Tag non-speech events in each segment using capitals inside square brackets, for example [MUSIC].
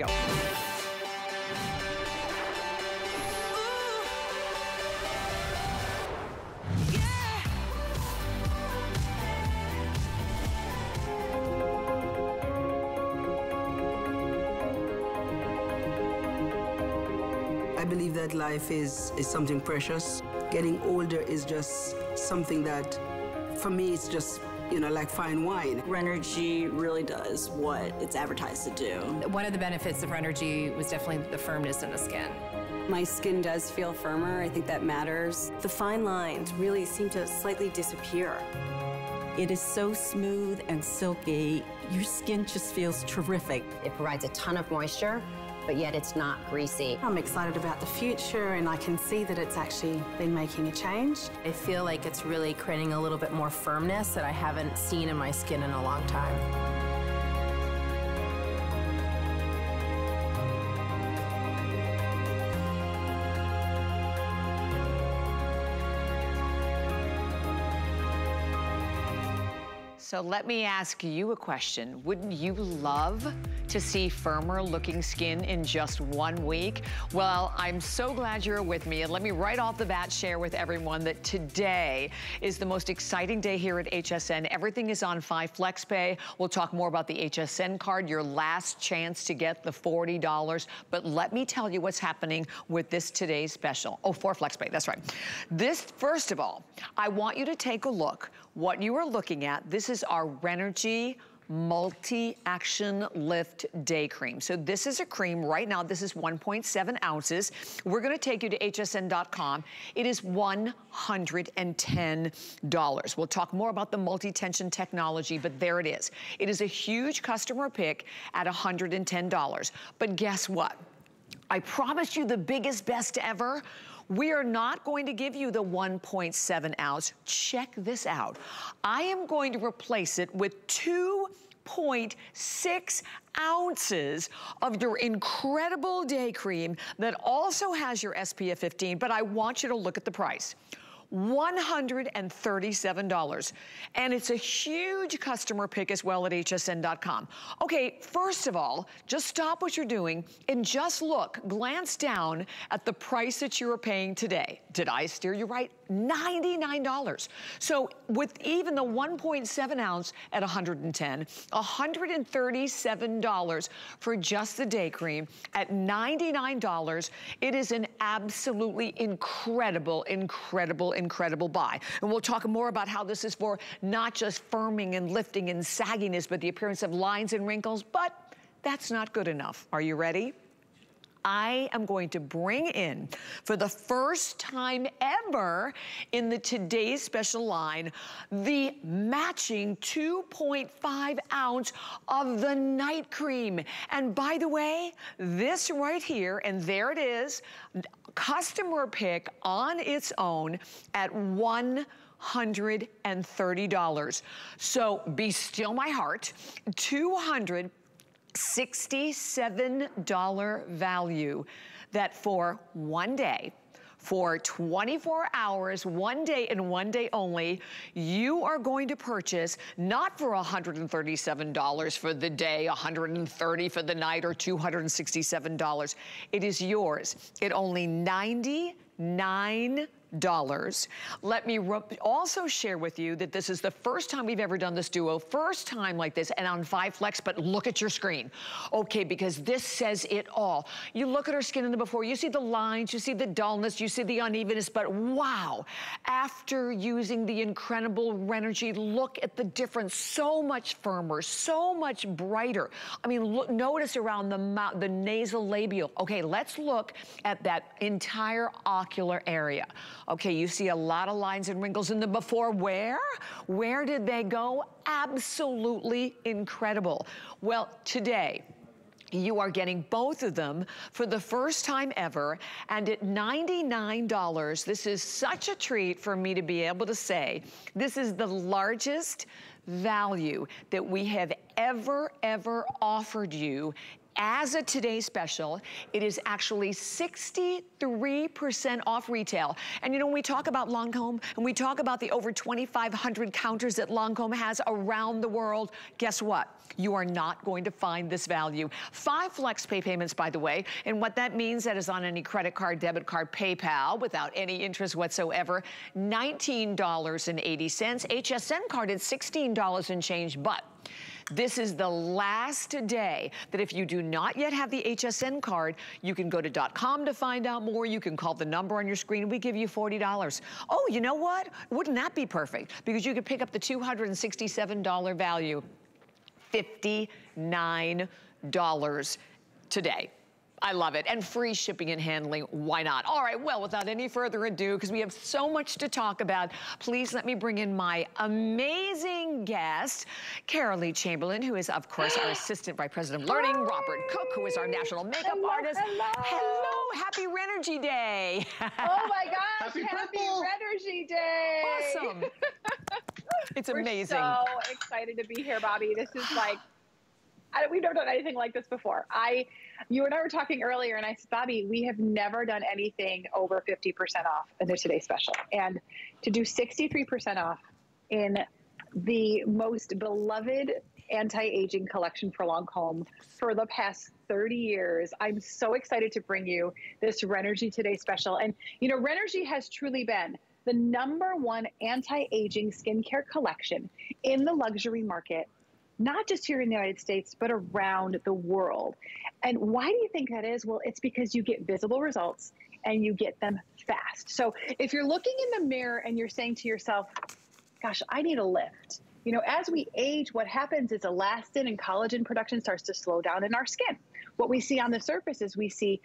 Go. I believe that life is, is something precious. Getting older is just something that, for me, it's just, you know, like fine wine. Renergie really does what it's advertised to do. One of the benefits of Renergie was definitely the firmness in the skin. My skin does feel firmer. I think that matters. The fine lines really seem to slightly disappear. It is so smooth and silky. Your skin just feels terrific. It provides a ton of moisture, but yet it's not greasy. I'm excited about the future and I can see that it's actually been making a change. I feel like it's really creating a little bit more firmness that I haven't seen in my skin in a long time. So let me ask you a question. Wouldn't you love to see firmer looking skin in just one week? Well, I'm so glad you're with me. And let me right off the bat share with everyone that today is the most exciting day here at HSN. Everything is on 5 FlexPay. We'll talk more about the HSN card, your last chance to get the $40. But let me tell you what's happening with this today's special. Oh, 4 FlexPay, that's right. This, first of all, I want you to take a look what you are looking at. This is our Renergie multi-action lift day cream. So this is a cream right now. This is 1.7 ounces. We're gonna take you to hsn.com. It is $110. We'll talk more about the multi-tension technology, but there it is. It is a huge customer pick at $110. But guess what? I promised you the biggest, best ever. We are not going to give you the 1.7 ounce. Check this out. I am going to replace it with 2.6 ounces of your incredible day cream that also has your SPF 15, but I want you to look at the price. $137. And it's a huge customer pick as well at hsn.com. Okay, first of all, just stop what you're doing and just look, glance down at the price that you are paying today. Did I steer you right? $99. So with even the 1.7 ounce at 110, $137 for just the day cream at $99. It is an absolutely incredible, incredible, incredible buy. And we'll talk more about how this is for not just firming and lifting and sagginess, but the appearance of lines and wrinkles, but that's not good enough. Are you ready? I am going to bring in, for the first time ever in the today's special line, the matching 2.5 ounce of the night cream. And by the way, this right here, and there it is, customer pick on its own at one $130. So be still my heart, 200 $67 value that for one day, for 24 hours, one day and one day only, you are going to purchase not for $137 for the day, 130 for the night, or $267. It is yours at only 99 dollars. Let me also share with you that this is the first time we've ever done this duo, first time like this, and on 5 Flex, but look at your screen. Okay, because this says it all. You look at her skin in the before, you see the lines, you see the dullness, you see the unevenness, but wow, after using the incredible Renergie, look at the difference, so much firmer, so much brighter. I mean, look, notice around the mouth, the nasal labial. Okay, let's look at that entire ocular area. Okay, you see a lot of lines and wrinkles in the before. Where? Where did they go? Absolutely incredible. Well, today, you are getting both of them for the first time ever. And at $99, this is such a treat for me to be able to say, this is the largest value that we have ever, ever offered you as a today special, it is actually 63% off retail. And you know, when we talk about Lancome and we talk about the over 2,500 counters that Lancome has around the world, guess what? You are not going to find this value. Five flex pay payments, by the way. And what that means, that is on any credit card, debit card, PayPal, without any interest whatsoever. $19.80. HSN card at $16 and change, but this is the last day that if you do not yet have the HSN card, you can go to .com to find out more. You can call the number on your screen. We give you $40. Oh, you know what? Wouldn't that be perfect? Because you could pick up the $267 value. $59 today. I love it. And free shipping and handling, why not? All right, well, without any further ado, because we have so much to talk about, please let me bring in my amazing guest, Carolee Chamberlain, who is, of course, our [GASPS] Assistant Vice President of Learning, Hi. Robert Cook, who is our National Makeup hello, Artist. Hello. Hello, happy Renergie Day. oh my gosh, happy, happy Renergie Day. Awesome. [LAUGHS] it's We're amazing. so excited to be here, Bobbi. This is like, I, we've never done anything like this before. I you and I were talking earlier, and I said, Bobbi, we have never done anything over 50% off in the Today Special. And to do 63% off in the most beloved anti-aging collection for Lancome for the past 30 years. I'm so excited to bring you this Renergie Today special. And you know, Renergie has truly been the number one anti-aging skincare collection in the luxury market not just here in the United States, but around the world. And why do you think that is? Well, it's because you get visible results and you get them fast. So if you're looking in the mirror and you're saying to yourself, gosh, I need a lift. You know, as we age, what happens is elastin and collagen production starts to slow down in our skin. What we see on the surface is we see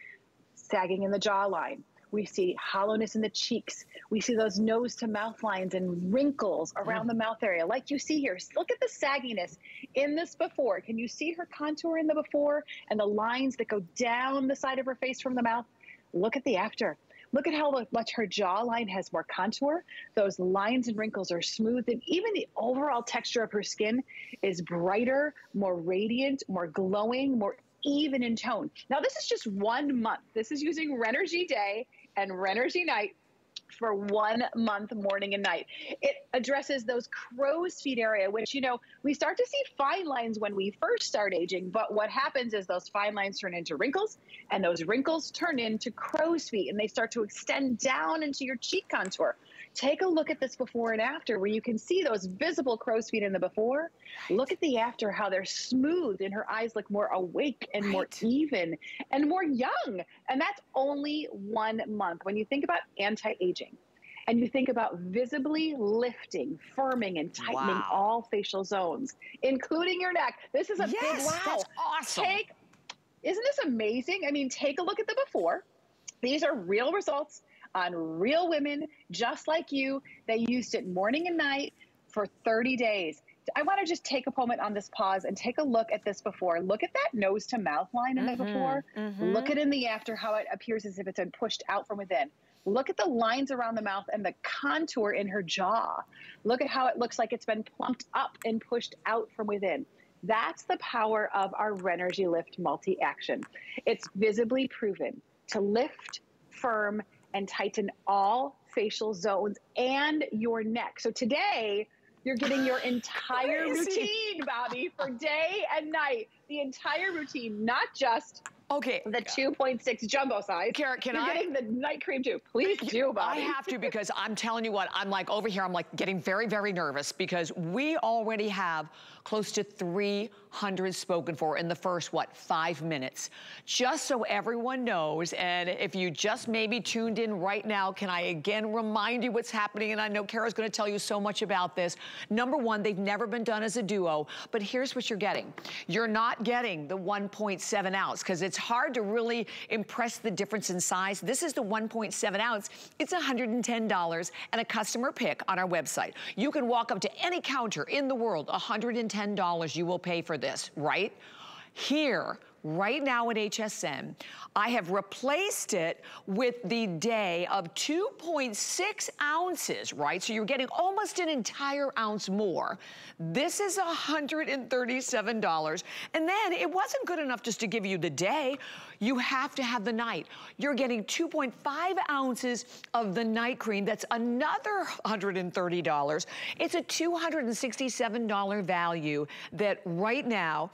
sagging in the jawline, we see hollowness in the cheeks. We see those nose to mouth lines and wrinkles around mm. the mouth area, like you see here. Look at the sagginess in this before. Can you see her contour in the before and the lines that go down the side of her face from the mouth? Look at the after. Look at how much her jawline has more contour. Those lines and wrinkles are smooth, and even the overall texture of her skin is brighter, more radiant, more glowing, more even in tone. Now, this is just one month. This is using Renergie Day and Renergie Night for one month morning and night. It addresses those crow's feet area, which, you know, we start to see fine lines when we first start aging, but what happens is those fine lines turn into wrinkles and those wrinkles turn into crow's feet and they start to extend down into your cheek contour. Take a look at this before and after where you can see those visible crow's feet in the before. Look at the after, how they're smooth and her eyes look more awake and right. more even and more young. And that's only one month. When you think about anti-aging, and you think about visibly lifting, firming, and tightening wow. all facial zones, including your neck. This is a yes, big wow. That's awesome. Take, isn't this amazing? I mean, take a look at the before. These are real results on real women just like you. They used it morning and night for 30 days. I want to just take a moment on this pause and take a look at this before. Look at that nose to mouth line in mm-hmm, the before. Mm-hmm. Look at in the after how it appears as if it's been pushed out from within. Look at the lines around the mouth and the contour in her jaw. Look at how it looks like it's been plumped up and pushed out from within. That's the power of our Renergie Lift Multi Action. It's visibly proven to lift, firm, and tighten all facial zones and your neck. So today, you're getting your [LAUGHS] entire routine, Bobbi, for day and night. The entire routine, not just Okay. The 2.6 jumbo size. Kara, can You're I? getting the night cream too. Please do, Bobbi. I have to [LAUGHS] because I'm telling you what, I'm like over here, I'm like getting very, very nervous because we already have close to 300 spoken for in the first, what, five minutes. Just so everyone knows, and if you just maybe tuned in right now, can I again remind you what's happening? And I know Kara's gonna tell you so much about this. Number one, they've never been done as a duo, but here's what you're getting. You're not getting the 1.7 ounce because it's hard to really impress the difference in size. This is the 1.7 ounce. It's $110 and a customer pick on our website. You can walk up to any counter in the world, $110 you will pay for this, right? Here, right now at HSN, I have replaced it with the day of 2.6 ounces, right? So you're getting almost an entire ounce more. This is $137. And then it wasn't good enough just to give you the day. You have to have the night. You're getting 2.5 ounces of the night cream. That's another $130. It's a $267 value that right now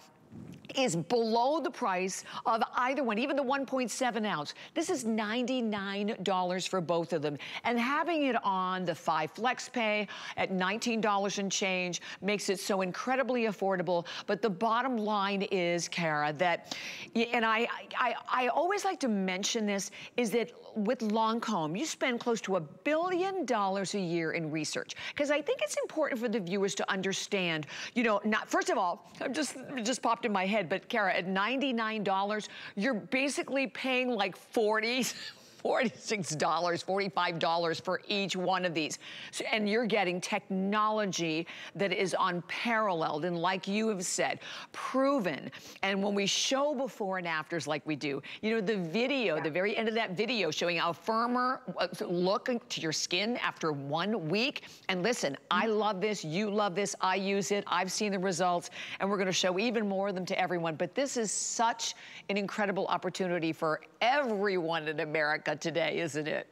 is below the price of either one, even the 1.7 ounce. This is $99 for both of them. And having it on the 5 Flex Pay at $19 and change makes it so incredibly affordable. But the bottom line is, Kara, that, and I, I, I always like to mention this, is that with Lancome, you spend close to a billion dollars a year in research. Because I think it's important for the viewers to understand, you know, not, first of all, I'm just, just popped in my head, but Kara, at $99, you're basically paying like 40, [LAUGHS] $46, $45 for each one of these. So, and you're getting technology that is unparalleled and like you have said, proven. And when we show before and afters like we do, you know, the video, yeah. the very end of that video showing how firmer uh, look to your skin after one week. And listen, I love this, you love this, I use it, I've seen the results, and we're gonna show even more of them to everyone. But this is such an incredible opportunity for everyone in America today, isn't it?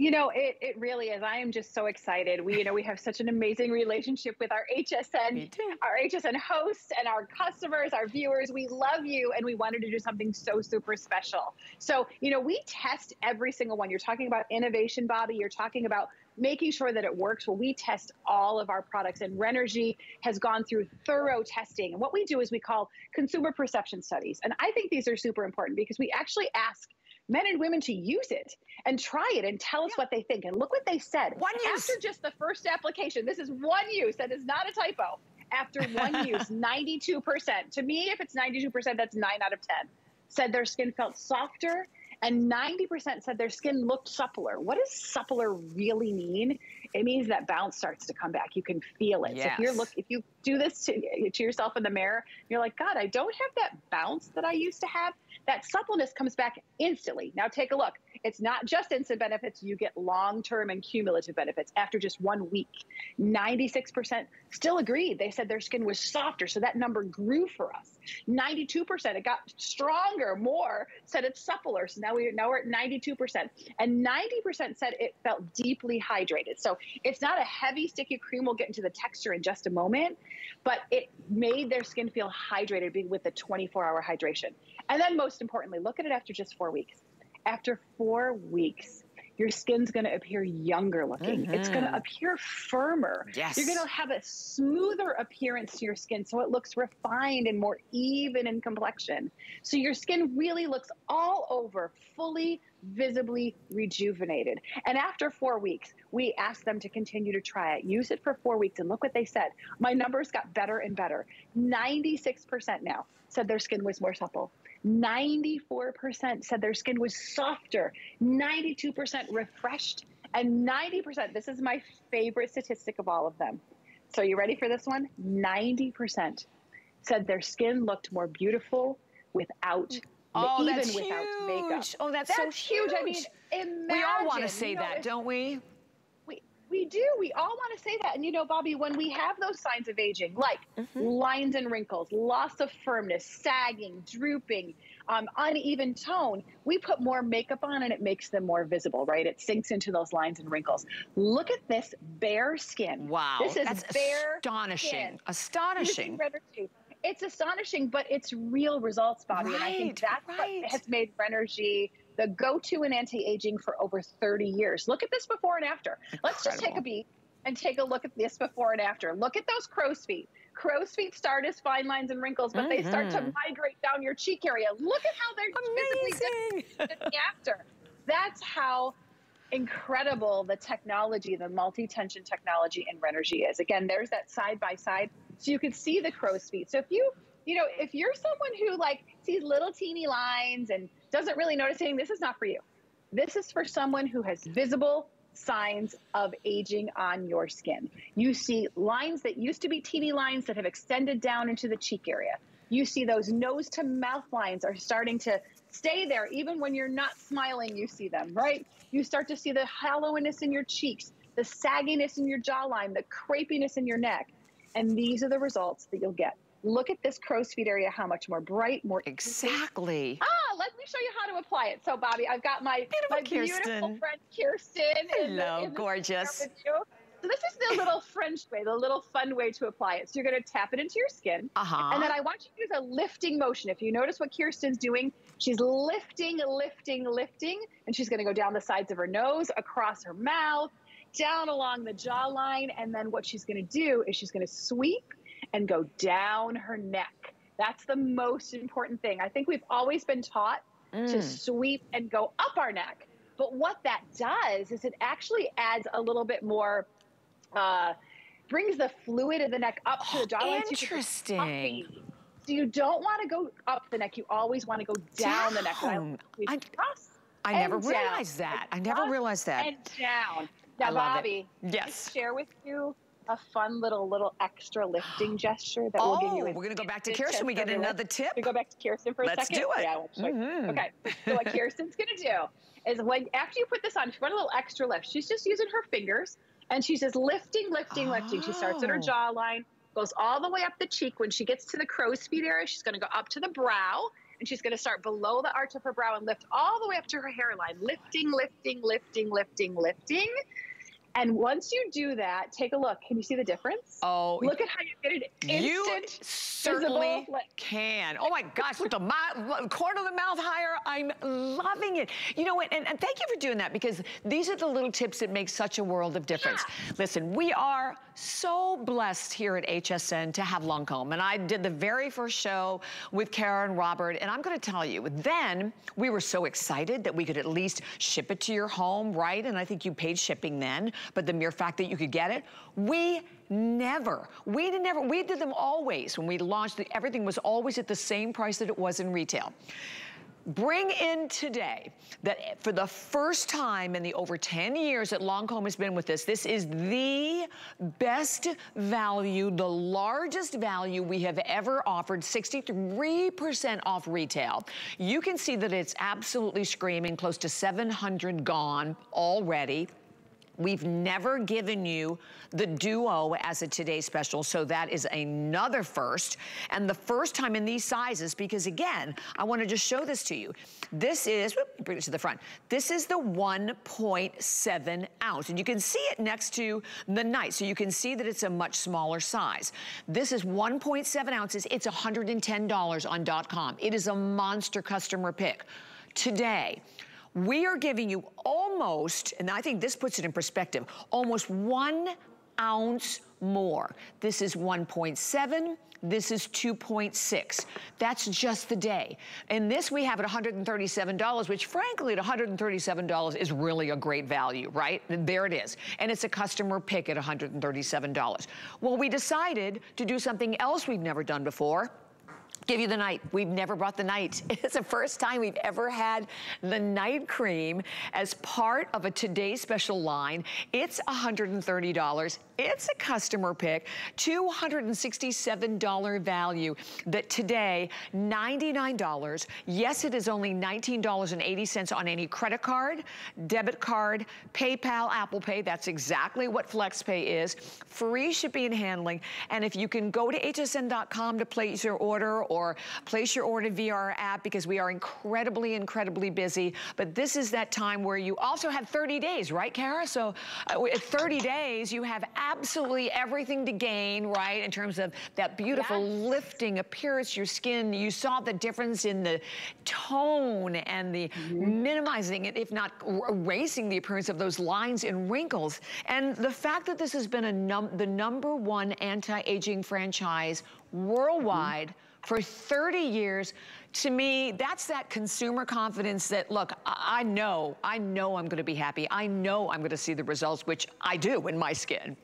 You know, it, it really is. I am just so excited. We, you know, we have such an amazing relationship with our HSN, our HSN hosts and our customers, our viewers. We love you and we wanted to do something so super special. So, you know, we test every single one. You're talking about innovation, Bobbi. You're talking about making sure that it works. Well, we test all of our products and Renergie has gone through thorough testing. And what we do is we call consumer perception studies. And I think these are super important because we actually ask men and women to use it and try it and tell us yeah. what they think. And look what they said. One use. After just the first application, this is one use, that is not a typo. After one [LAUGHS] use, 92%. To me, if it's 92%, that's nine out of 10. Said their skin felt softer and 90% said their skin looked suppler. What does suppler really mean? It means that bounce starts to come back. You can feel it. Yes. So if you're look, if you do this to, to yourself in the mirror, you're like, God, I don't have that bounce that I used to have that suppleness comes back instantly. Now take a look. It's not just instant benefits, you get long-term and cumulative benefits after just one week. 96% still agreed. They said their skin was softer, so that number grew for us. 92%, it got stronger, more, said it's suppler. So now, we, now we're at 92%. And 90% said it felt deeply hydrated. So it's not a heavy, sticky cream. We'll get into the texture in just a moment, but it made their skin feel hydrated with the 24-hour hydration. And then most importantly, look at it after just four weeks. After four weeks, your skin's going to appear younger looking. Mm-hmm. It's going to appear firmer. Yes. You're going to have a smoother appearance to your skin so it looks refined and more even in complexion. So your skin really looks all over fully visibly rejuvenated. And after 4 weeks, we asked them to continue to try it. Use it for 4 weeks and look what they said. My numbers got better and better. 96% now said their skin was more supple. 94% said their skin was softer, 92% refreshed, and 90%, this is my favorite statistic of all of them. So, you ready for this one? 90% said their skin looked more beautiful without Oh, even that's without huge. makeup. Oh, that's, oh, that's so huge. I mean, imagine, we all want to say you know, that, don't we? We do. We all want to say that. And you know, Bobbi, when we have those signs of aging, like mm-hmm. lines and wrinkles, loss of firmness, sagging, drooping, um, uneven tone, we put more makeup on and it makes them more visible, right? It sinks into those lines and wrinkles. Look at this bare skin. Wow. This is That's bare astonishing. Skin. Astonishing. It's astonishing, but it's real results, Bobbi. Right, and I think that's right. what has made Renergie the go-to in anti-aging for over 30 years. Look at this before and after. Incredible. Let's just take a beat and take a look at this before and after. Look at those crow's feet. Crow's feet start as fine lines and wrinkles, but mm-hmm. they start to mm-hmm. migrate down your cheek area. Look at how they're Amazing. physically after. That's how incredible the technology, the multi-tension technology in Renergie is. Again, there's that side by side, so you can see the crow's feet. So if you, you know, if you're someone who like sees little teeny lines and doesn't really notice anything, this is not for you. This is for someone who has visible signs of aging on your skin. You see lines that used to be teeny lines that have extended down into the cheek area. You see those nose to mouth lines are starting to stay there. Even when you're not smiling, you see them, right? You start to see the hollowness in your cheeks, the sagginess in your jawline, the crepiness in your neck. And these are the results that you'll get. Look at this crow's feet area, how much more bright, more exactly. Ah, let me show you how to apply it. So, Bobbi, I've got my beautiful, my beautiful friend Kirsten. Hello, the, gorgeous. So this is the little [LAUGHS] French way, the little fun way to apply it. So you're going to tap it into your skin. Uh-huh. And then I want you to use a lifting motion. If you notice what Kirsten's doing, she's lifting, lifting, lifting, and she's going to go down the sides of her nose, across her mouth, down along the jawline. And then what she's going to do is she's going to sweep and go down her neck. That's the most important thing. I think we've always been taught mm. to sweep and go up our neck. But what that does is it actually adds a little bit more, uh, brings the fluid in the neck up to the jawline. Oh, interesting. So, so you don't want to go up the neck. You always want to go down, down. the neck. I, I never realized that. I never realized that. And down. Now, Bobbi, yes. share with you a fun little little extra lifting [GASPS] gesture that oh, we'll give you. we're gonna go back to Kirsten. We get another tip. We go back to Kirsten for a Let's second. do it. Yeah, mm-hmm. Okay. So what [LAUGHS] Kirsten's gonna do is when after you put this on, if you want a little extra lift, she's just using her fingers and she's just lifting, lifting, oh. lifting. She starts at her oh. jawline, goes all the way up the cheek. When she gets to the crow's feet area, she's gonna go up to the brow and she's going to start below the arch of her brow and lift all the way up to her hairline, lifting, lifting, lifting, lifting, lifting. And once you do that, take a look. Can you see the difference? Oh, look at how you get an instant you certainly can. Oh my gosh, with the corner of the mouth higher, I'm loving it. You know what? And, and, thank you for doing that because these are the little tips that make such a world of difference. Yeah. Listen, we are so blessed here at HSN to have Lancome, and I did the very first show with Karen Robert, and I'm going to tell you, then we were so excited that we could at least ship it to your home, right? And I think you paid shipping then but the mere fact that you could get it, we never, we did never, we did them always when we launched, everything was always at the same price that it was in retail bring in today that for the first time in the over 10 years that Lancome has been with us, this is the best value, the largest value we have ever offered, 63% off retail. You can see that it's absolutely screaming, close to 700 gone already. We've never given you the duo as a today special, so that is another first. And the first time in these sizes, because again, I wanna just show this to you. This is, whoop, bring it to the front. This is the 1.7 ounce, and you can see it next to the night, so you can see that it's a much smaller size. This is 1.7 ounces, it's $110 on dot .com. It is a monster customer pick. Today, we are giving you almost, and I think this puts it in perspective, almost one ounce more. This is 1.7, this is 2.6. That's just the day. And this we have at $137, which frankly at $137 is really a great value, right? There it is. And it's a customer pick at $137. Well, we decided to do something else we've never done before give you the night. We've never brought the night. [LAUGHS] It's the first time we've ever had the night cream as part of a Today Special line. It's $130. It's a customer pick, $267 value that today, $99. Yes, it is only $19.80 on any credit card, debit card, PayPal, Apple Pay. That's exactly what FlexPay is. Free shipping and handling. And if you can go to hsn.com to place your order or place your order via our app because we are incredibly, incredibly busy. But this is that time where you also have 30 days, right, Kara? So uh, 30 days, you have absolutely everything to gain, right, in terms of that beautiful yes. lifting appearance, your skin. You saw the difference in the tone and the mm -hmm. minimizing it, if not erasing the appearance of those lines and wrinkles. And the fact that this has been a num the number one anti-aging franchise worldwide mm -hmm for 30 years, to me, that's that consumer confidence that, look, I, know, I know I'm gonna be happy. I know I'm gonna see the results, which I do in my skin.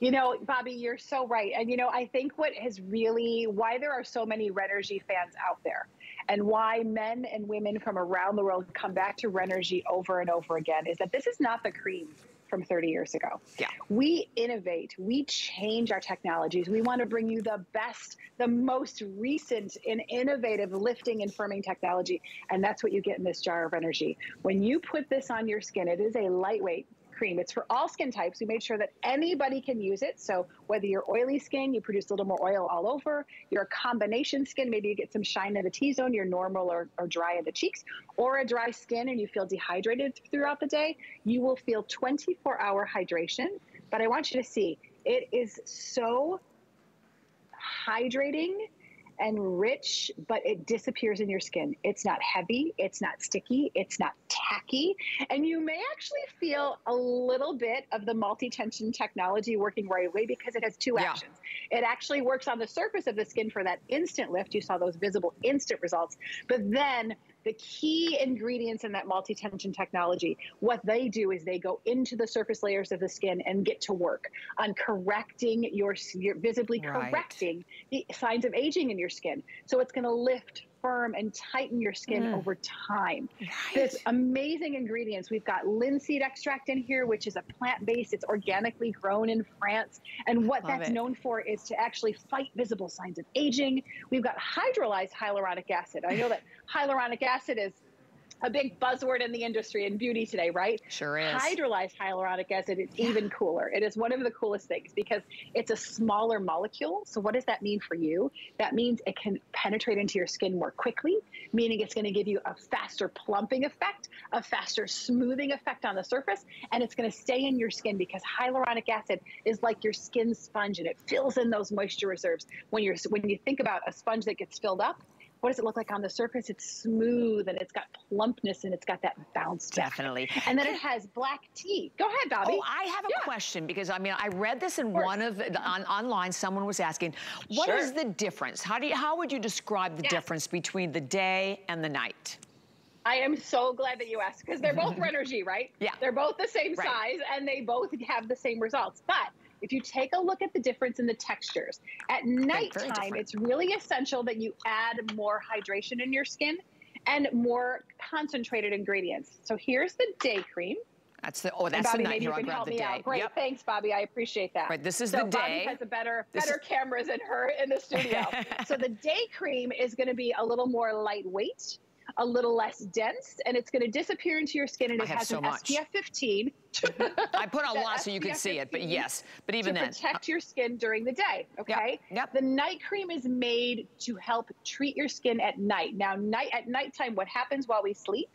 You know, Bobbi, you're so right. And, you know, I think what has really, why there are so many Renergie fans out there and why men and women from around the world come back to Renergie over and over again is that this is not the cream. From 30 years ago. Yeah. We innovate, we change our technologies. We want to bring you the best, the most recent and innovative lifting and firming technology. And that's what you get in this jar of energy. When you put this on your skin, it is a lightweight, cream. It's for all skin types. We made sure that anybody can use it. So whether you're oily skin, you produce a little more oil all over. You're a combination skin, maybe you get some shine in the T-zone, you're normal or, or dry in the cheeks, or a dry skin and you feel dehydrated throughout the day, you will feel 24 hour hydration. But I want you to see, it is so hydrating and rich, but it disappears in your skin. It's not heavy, it's not sticky, it's not tacky, and you may actually feel a little bit of the multi-tension technology working right away because it has two yeah. actions. It actually works on the surface of the skin for that instant lift. You saw those visible instant results, but then the key ingredients in that multi-tension technology, what they do is they go into the surface layers of the skin and get to work on correcting your, your visibly right. correcting the signs of aging in your skin. So it's going to lift, firm and tighten your skin mm. over time. Right. There's amazing ingredients. We've got linseed extract in here, which is a plant based, it's organically grown in France. And what Love that's it. known for is to actually fight visible signs of aging. We've got hydrolyzed hyaluronic acid. I know that hyaluronic acid is a big buzzword in the industry in beauty today, right? Sure is. Hydrolyzed hyaluronic acid is even cooler. It is one of the coolest things because it's a smaller molecule. So what does that mean for you? That means it can penetrate into your skin more quickly, meaning it's going to give you a faster plumping effect, a faster smoothing effect on the surface, and it's going to stay in your skin because hyaluronic acid is like your skin sponge and it fills in those moisture reserves. When you're when you think about a sponge that gets filled up, what does it look like on the surface? It's smooth and it's got plumpness and it's got that bounce back. Definitely. And then it has black tea. Go ahead, Bobbi. Oh, I have a yeah. question because I mean, I read this in of one of, on, online, someone was asking, what sure. is the difference? How do you, how would you describe the difference between the day and the night? I am so glad that you asked because they're both [LAUGHS] Renergie, right? Yeah. They're both the same right. size and they both have the same results. But if you take a look at the difference in the textures, at nighttime, it's really essential that you add more hydration in your skin and more concentrated ingredients. So here's the day cream. That's the oh, that's Bobbi, the night maybe here. You can help me Out. Great, yep. thanks, Bobbi. I appreciate that. Right, this is so the day. Bobbi has a better, this better is... cameras in her in the studio. [LAUGHS] so the day cream is going to be a little more lightweight a little less dense, and it's going to disappear into your skin. And it has so an much. SPF 15. [LAUGHS] I put on a [LAUGHS] lot so you can see it, but yes, but even to then. protect uh your skin during the day, okay? Yep. yep. The night cream is made to help treat your skin at night. Now, night at nighttime, what happens while we sleep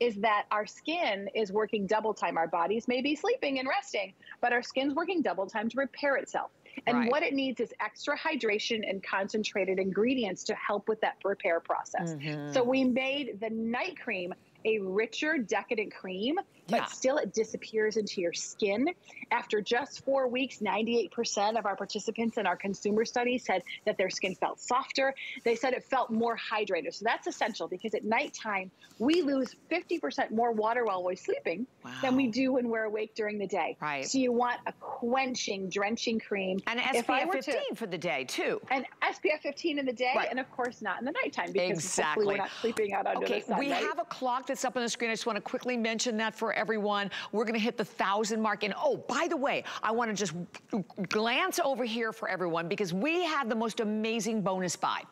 is that our skin is working double time. Our bodies may be sleeping and resting, but our skin's working double time to repair itself. And right. what it needs is extra hydration and concentrated ingredients to help with that repair process. Mm-hmm. So we made the night cream a richer, decadent cream, but yeah. still it disappears into your skin. After just four weeks, 98% of our participants in our consumer study said that their skin felt softer. They said it felt more hydrated. So that's essential because at nighttime, we lose 50% more water while we're sleeping wow. than we do when we're awake during the day. Right. So you want a quenching, drenching cream. And SPF 15 to, for the day, too. And SPF 15 in the day, right. and of course not in the nighttime because exactly. we're not sleeping out under okay, the sun. We right? have a clock that's up on the screen. I just want to quickly mention that for everyone. We're to hit the thousand mark. And oh, by the way, I want to just glance over here for everyone because we had the most amazing bonus buy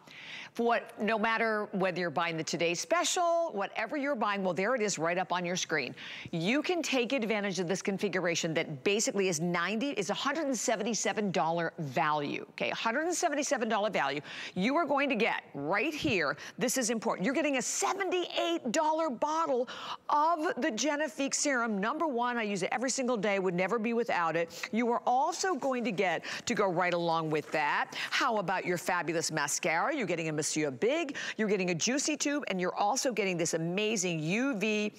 what, no matter whether you're buying the Today Special, whatever you're buying, well, there it is right up on your screen. You can take advantage of this configuration that basically is 90, is $177 value, okay? $177 value. You are going to get right here, this is important, you're getting a $78 bottle of the Genifique Serum. Number one, I use it every single day, would never be without it. You are also going to get, to go right along with that, how about your fabulous mascara? You're getting a Monsieur Big. You're getting a Juicy Tube, and you're also getting this amazing UV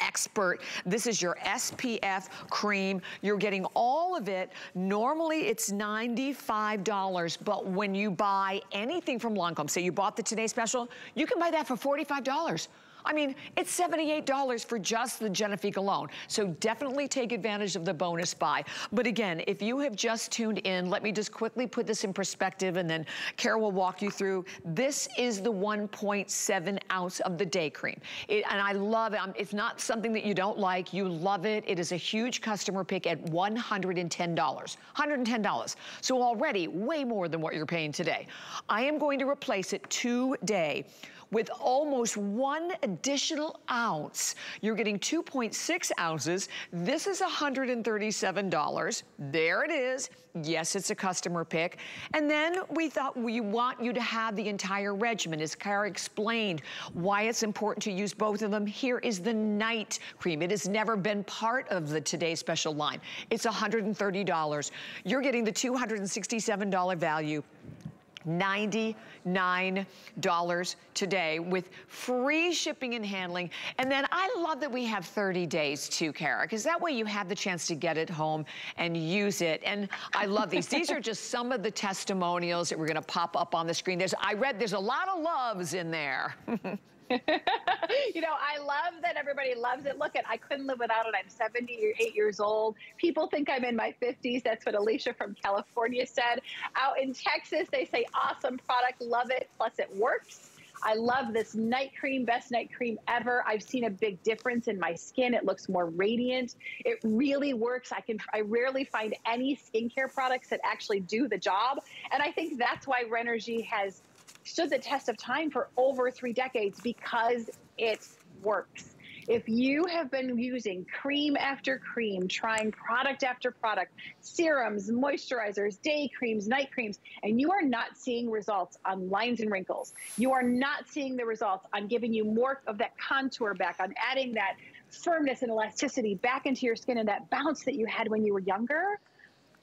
expert. This is your SPF cream. You're getting all of it. Normally it's $95, but when you buy anything from Lancome, say you bought the Today Special, you can buy that for $45. I mean, it's $78 for just the Genifique alone. So definitely take advantage of the bonus buy. But again, if you have just tuned in, let me just quickly put this in perspective and then Carol will walk you through. This is the 1.7 ounce of the day cream. It, and I love it. Um, it's not something that you don't like. You love it. It is a huge customer pick at $110. $110. So already way more than what you're paying today. I am going to replace it today with almost one additional ounce. You're getting 2.6 ounces. This is $137. There it is. Yes, it's a customer pick. And then we thought we want you to have the entire regimen. As Kara explained why it's important to use both of them, here is the night cream. It has never been part of the Today Special line. It's $130. You're getting the $267 value $99 today with free shipping and handling. And then I love that we have 30 days too, Kara, because that way you have the chance to get it home and use it. And I love these. these are just some of the testimonials that we're gonna pop up on the screen. There's, I read there's a lot of loves in there. [LAUGHS] [LAUGHS] you know, I love that everybody loves it. Look at, I couldn't live without it. I'm 78 years old. People think I'm in my 50s. That's what Alicia from California said. Out in Texas, they say awesome product, love it. Plus, it works. I love this night cream, best night cream ever. I've seen a big difference in my skin. It looks more radiant. It really works. I can I rarely find any skincare products that actually do the job. And I think that's why Renergie has stood the test of time for over three decades because it works. If you have been using cream after cream, trying product after product, serums, moisturizers, day creams, night creams, and you are not seeing results on lines and wrinkles, you are not seeing the results on giving you more of that contour back, on adding that firmness and elasticity back into your skin and that bounce that you had when you were younger,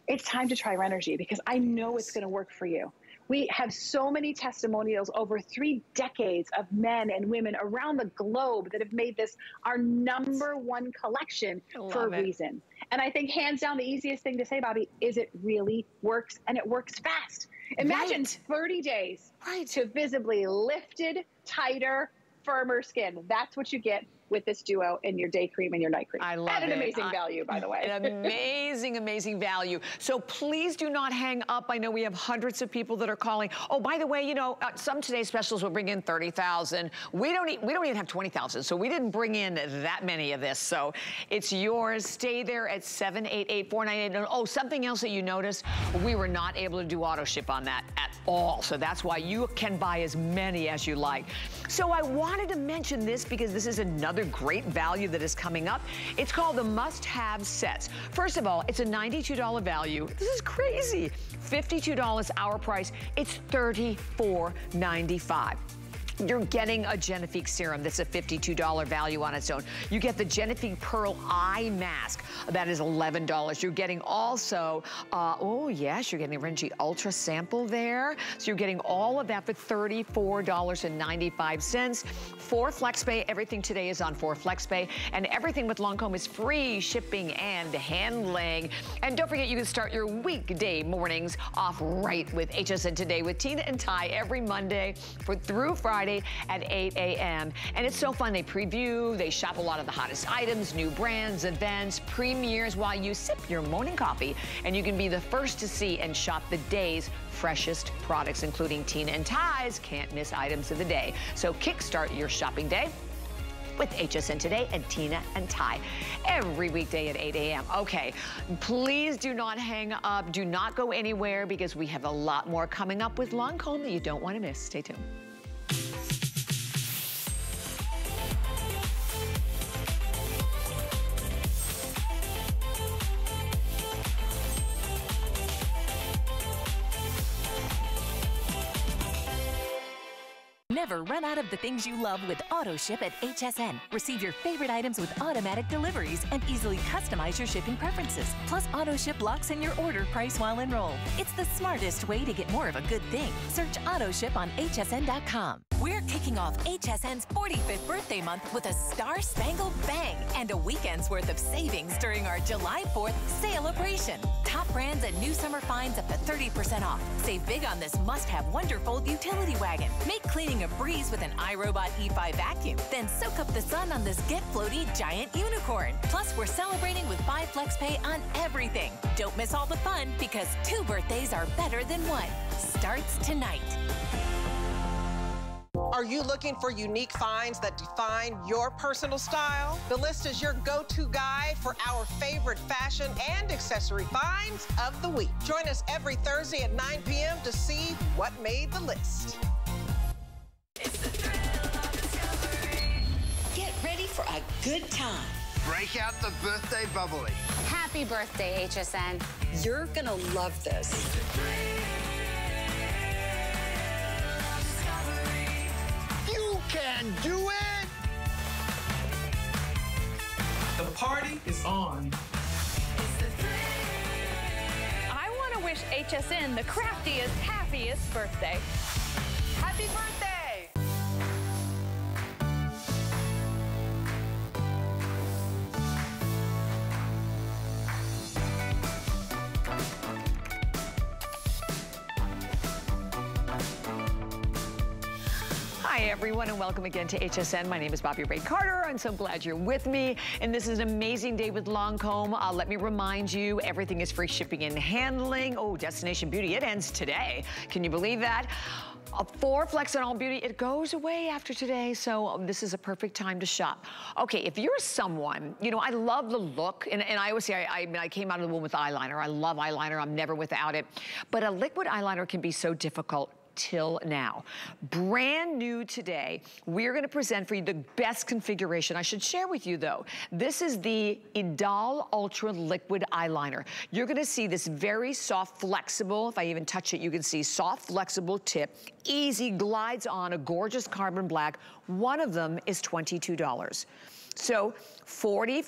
it's time to try Renergie because I know it's going to work for you. We have so many testimonials over three decades of men and women around the globe that have made this our number one collection for a it. reason. And I think hands down, the easiest thing to say, Bobbi, is it really works and it works fast. Imagine Right. 30 days Right. to visibly lifted, tighter, firmer skin. That's what you get with this duo in your day cream and your night cream. I love At an it. amazing I- value, by the way. An [LAUGHS] amazing, amazing value. So please do not hang up. I know we have hundreds of people that are calling. Oh, by the way, you know, uh, some today's specials will bring in 30,000. We don't e we don't even have 20,000. So we didn't bring in that many of this. So it's yours. Stay there at 788-498. And, Oh, something else that you noticed, we were not able to do auto ship on that at all. So that's why you can buy as many as you like. So I wanted to mention this because this is another great value that is coming up. It's called the must-have sets. First of all, it's a $92 value. This is crazy. $52 our price. It's $34.95. You're getting a Genifique serum that's a $52 value on its own. You get the Genifique Pearl Eye Mask. That is $11. You're getting also, uh, oh yes, you're getting Renji Ultra sample there. So you're getting all of that for $34.95. For FlexPay, everything today is on for FlexPay. And everything with Lancome is free shipping and handling. And don't forget, you can start your weekday mornings off right with HSN Today with Tina and Ty every Monday for through Friday at 8 a.m. And it's so fun. They preview, they shop a lot of the hottest items, new brands, events, premieres while you sip your morning coffee. And you can be the first to see and shop the day's freshest products, including Tina and Ty's can't miss items of the day. So kickstart your shopping day with HSN Today and Tina and Ty every weekday at 8 a.m. Okay, please do not hang up. Do not go anywhere because we have a lot more coming up with Lancome that you don't want to miss. Stay tuned. Never run out of the things you love with AutoShip at HSN. Receive your favorite items with automatic deliveries and easily customize your shipping preferences. Plus, AutoShip locks in your order price while enrolled. It's the smartest way to get more of a good thing. Search AutoShip on hsn.com. We're kicking off HSN's 45th birthday month with a Star Spangled Bang and a weekend's worth of savings during our July 4th celebration. Top brands and new summer finds up to 30% off. Save big on this must-have Wonderfold utility wagon. Make cleaning a breeze with an iRobot E5 vacuum. Then soak up the sun on this Get Floaty giant unicorn. Plus, we're celebrating with Buy Flex Pay on everything. Don't miss all the fun because two birthdays are better than one. Starts tonight. Are you looking for unique finds that define your personal style? The list is your go-to guide for our favorite fashion and accessory finds of the week. Join us every Thursday at 9 p.m. to see what made the list. Get ready for a good time. Break out the birthday bubbly. Happy birthday, HSN. You're gonna love this. Can do it! The party is on. I want to wish HSN the craftiest, happiest birthday. Happy birthday! Hi, everyone, and welcome again to HSN. My name is Bobbi Ray Carter. I'm so glad you're with me. And this is an amazing day with Lancome. Uh, let me remind you, everything is free shipping and handling. Oh, Destination Beauty, it ends today. Can you believe that? Uh, for Flex and All Beauty, it goes away after today, so um, this is a perfect time to shop. Okay, if you're someone, you know, I love the look, and, and I always say, I, I, mean, I came out of the womb with eyeliner. I love eyeliner. I'm never without it. But a liquid eyeliner can be so difficult till now. Brand new today, we're gonna present for you the best configuration. I should share with you though, this is the Idôle Ultra Liquid Eyeliner. You're gonna see this very soft, flexible, if I even touch it, you can see soft, flexible tip, easy, glides on a gorgeous carbon black. One of them is $22. So $44,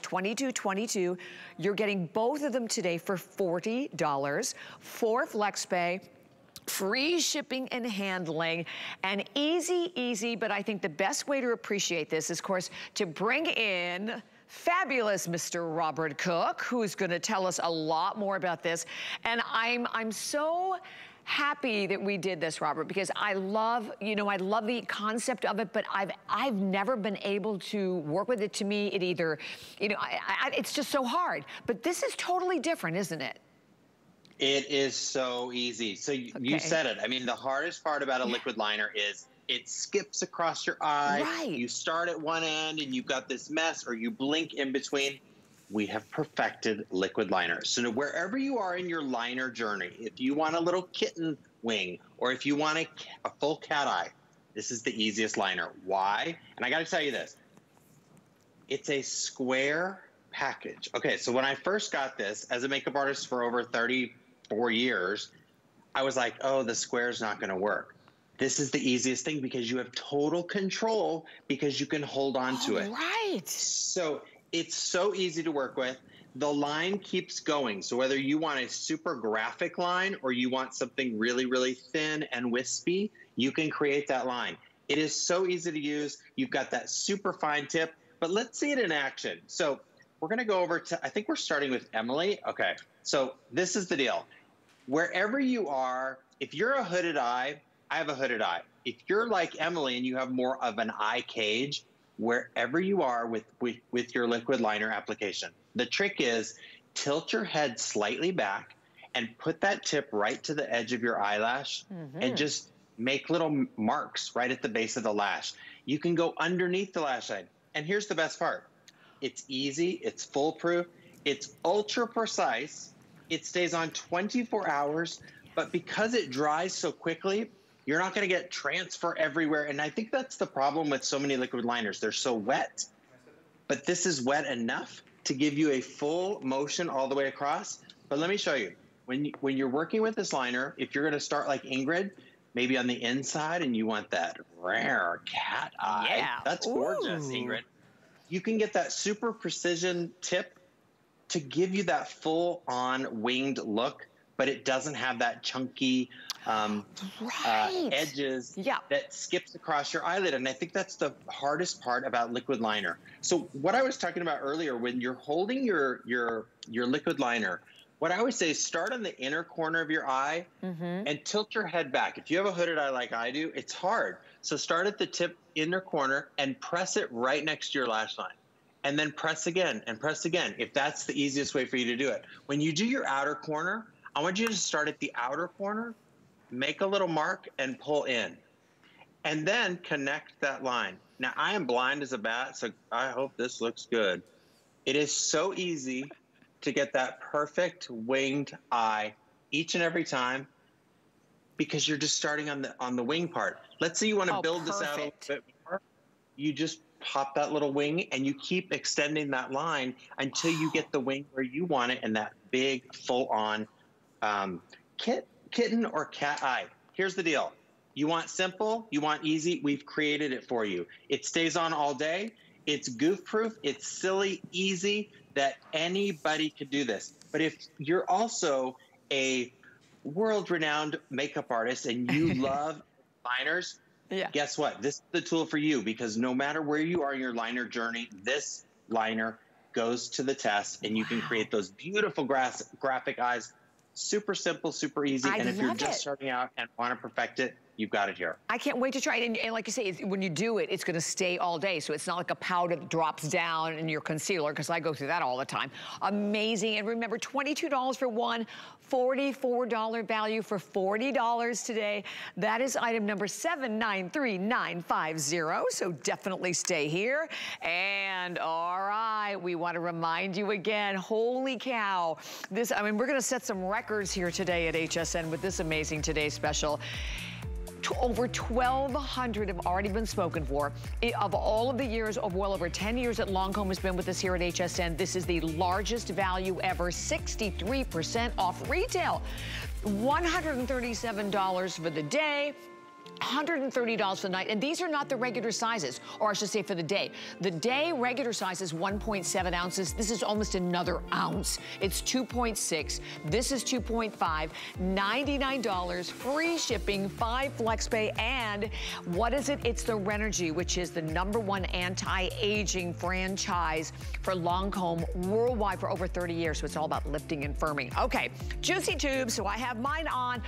$22.22, You're getting both of them today for $40 for FlexPay free shipping and handling, and easy, easy, but I think the best way to appreciate this is, of course, to bring in fabulous Mr. Robert Cook, who's gonna tell us a lot more about this. And I'm, I'm so happy that we did this, Robert, because I love, you know, I love the concept of it, but I've, I've never been able to work with it. To me, it either, you know, I, I, it's just so hard. But this is totally different, isn't it? It is so easy. So you, okay. you said it. I mean, the hardest part about a liquid liner is it skips across your eye. Right. You start at one end and you've got this mess, or you blink in between. We have perfected liquid liner. So wherever you are in your liner journey, if you want a little kitten wing, or if you want a, a full cat eye, this is the easiest liner. Why? And I got to tell you this. It's a square package. Okay, so when I first got this as a makeup artist for over 30 four years, I was like, oh, the square's not going to work. This is the easiest thing because you have total control because you can hold on to it. Right. So it's so easy to work with. The line keeps going. So whether you want a super graphic line or you want something really, really thin and wispy, you can create that line. It is so easy to use. You've got that super fine tip, but let's see it in action. So we're going to go over to, I think we're starting with Emily. Okay. So this is the deal wherever you are, if you're a hooded eye, I have a hooded eye. If you're like Emily and you have more of an eye cage, wherever you are with, with, with your liquid liner application, the trick is tilt your head slightly back and put that tip right to the edge of your eyelash mm-hmm. and just make little marks right at the base of the lash. You can go underneath the lash line. And here's the best part. It's easy, it's foolproof, it's ultra precise, it stays on 24 hours, but because it dries so quickly, you're not going to get transfer everywhere. And I think that's the problem with so many liquid liners. They're so wet. But this is wet enough to give you a full motion all the way across. But let me show you. When, you, when you're working with this liner, if you're going to start like Ingrid, maybe on the inside and you want that rare cat eye, yeah. that's gorgeous, Ooh. Ingrid. You can get that super precision tip to give you that full on winged look, but it doesn't have that chunky um, right. uh, edges yeah. that skips across your eyelid. And I think that's the hardest part about liquid liner. So what I was talking about earlier, when you're holding your your your liquid liner, what I always say is start on the inner corner of your eye Mm-hmm. and tilt your head back. If you have a hooded eye like I do, it's hard. So start at the tip inner corner and press it right next to your lash line. And then press again and press again if that's the easiest way for you to do it. When you do your outer corner, I want you to start at the outer corner, make a little mark, and pull in. And then connect that line. Now, I am blind as a bat, so I hope this looks good. It is so easy to get that perfect winged eye each and every time because you're just starting on the on the wing part. Let's say you want to Oh, build this out a little bit more. You just pop that little wing and you keep extending that line until you get the wing where you want it and that big full on um, kit, kitten or cat eye. Here's the deal. You want simple, you want easy, we've created it for you. It stays on all day. It's goof proof, it's silly, easy that anybody could do this. But if you're also a world renowned makeup artist and you [LAUGHS] love liners, yeah. guess what? This is the tool for you because no matter where you are in your liner journey, this liner goes to the test and you can create those beautiful grass, graphic eyes. Super simple, super easy. I and if you're just it. starting out and want to perfect it, you've got it here. I can't wait to try it. And, and like you say, when you do it, it's gonna stay all day. So it's not like a powder that drops down in your concealer, because I go through that all the time. Amazing. And remember, $22 for one, $44 value for $40 today. That is item number 793950. So definitely stay here. And all right, we want to remind you again, holy cow. This, I mean, we're gonna set some records here today at HSN with this amazing Today special. Over 1,200 have already been spoken for. Of all of the years, of well over 10 years that Lancome has been with us here at HSN, this is the largest value ever, 63% off retail. $137 for the day. $130 for the night, and these are not the regular sizes, or I should say for the day. The day regular size is 1.7 ounces. This is almost another ounce. It's 2.6. This is 2.5. $99, free shipping, five flex pay, and what is it? It's the Renergie, which is the number one anti-aging franchise for Lancome worldwide for over 30 years. So it's all about lifting and firming. Okay, Juicy Tubes. So I have mine on.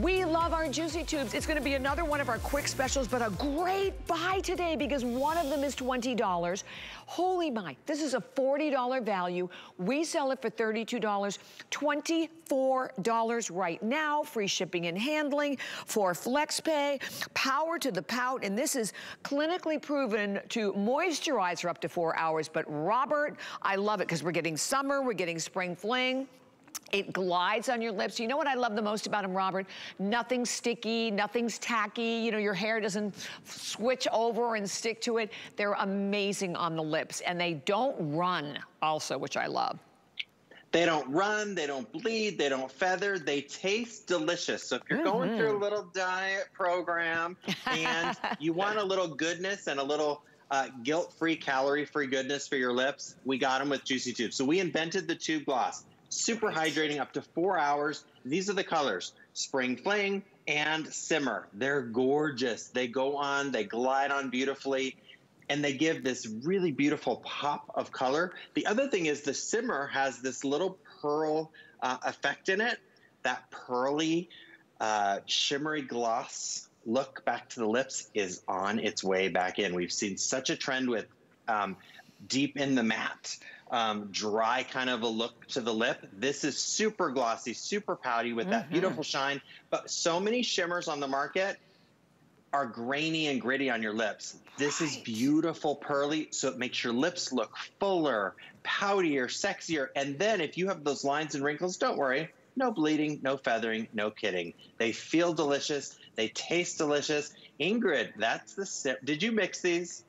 We love our Juicy Tubes. It's going to be another one of our quick specials, but a great buy today because one of them is $20. Holy my, this is a $40 value. We sell it for $32, $24 right now. Free shipping and handling for FlexPay, power to the pout, and this is clinically proven to moisturize for up to four hours. But Robert, I love it because we're getting summer, we're getting spring fling. It glides on your lips. You know what I love the most about them, Robert? Nothing's sticky, nothing's tacky. You know, your hair doesn't switch over and stick to it. They're amazing on the lips and they don't run also, which I love. They don't run, they don't bleed, they don't feather, they taste delicious. So if you're going through a little diet program and you [LAUGHS] want a little goodness and a little uh, guilt-free, calorie-free goodness for your lips, we got them with Juicy Tube. So we invented the tube gloss. Super hydrating up to four hours. These are the colors, Spring Fling and Simmer. They're gorgeous. They go on, they glide on beautifully and they give this really beautiful pop of color. The other thing is the simmer has this little pearl uh, effect in it, that pearly, uh, shimmery gloss look back to the lips is on its way back in. We've seen such a trend with um, deep in the matte, um, dry kind of a look to the lip. This is super glossy, super pouty with that Mhm. beautiful shine, but so many shimmers on the market are grainy and gritty on your lips. This is beautiful pearly, so it makes your lips look fuller, poutier, sexier. And then if you have those lines and wrinkles, don't worry. No bleeding, no feathering, no kidding. They feel delicious. They taste delicious. Ingrid, that's the sip. Did you mix these?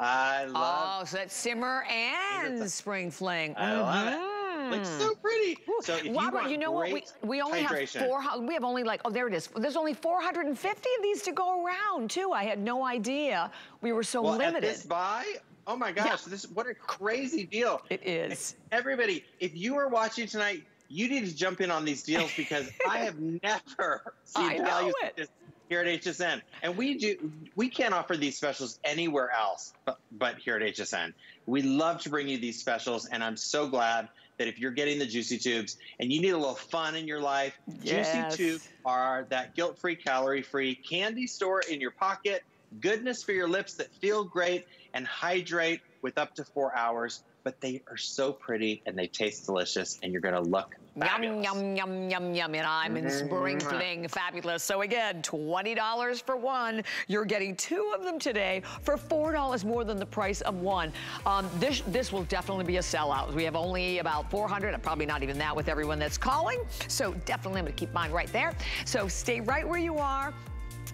I love Oh, so that's simmer and spring fling. I love it. Mm-hmm. Looks so pretty. So if you Robert, want you know what? We, we only hydration- have four. We have only like oh there it is. There's only 450 of these to go around too. I had no idea we were so well, limited. At this buy, oh my gosh, this what a crazy deal. It is. Everybody, if you are watching tonight, you need to jump in on these deals because [LAUGHS] I have never seen value like this here at HSN. And we do we can't offer these specials anywhere else but, but here at HSN. We love to bring you these specials, and I'm so glad that if you're getting the Juicy Tubes and you need a little fun in your life, Yes. Juicy Tubes are that guilt-free, calorie-free candy store in your pocket. Goodness for your lips that feel great and hydrate with up to four hours. But they are so pretty and they taste delicious, and you're gonna look Yum, yum, yum, yum, yum, and I'm in sprinkling fabulous. So again, $20 for one. You're getting two of them today for $4 more than the price of one. Um, this, this will definitely be a sellout. We have only about 400, probably not even that with everyone that's calling. So definitely I'm gonna keep mine right there. So stay right where you are.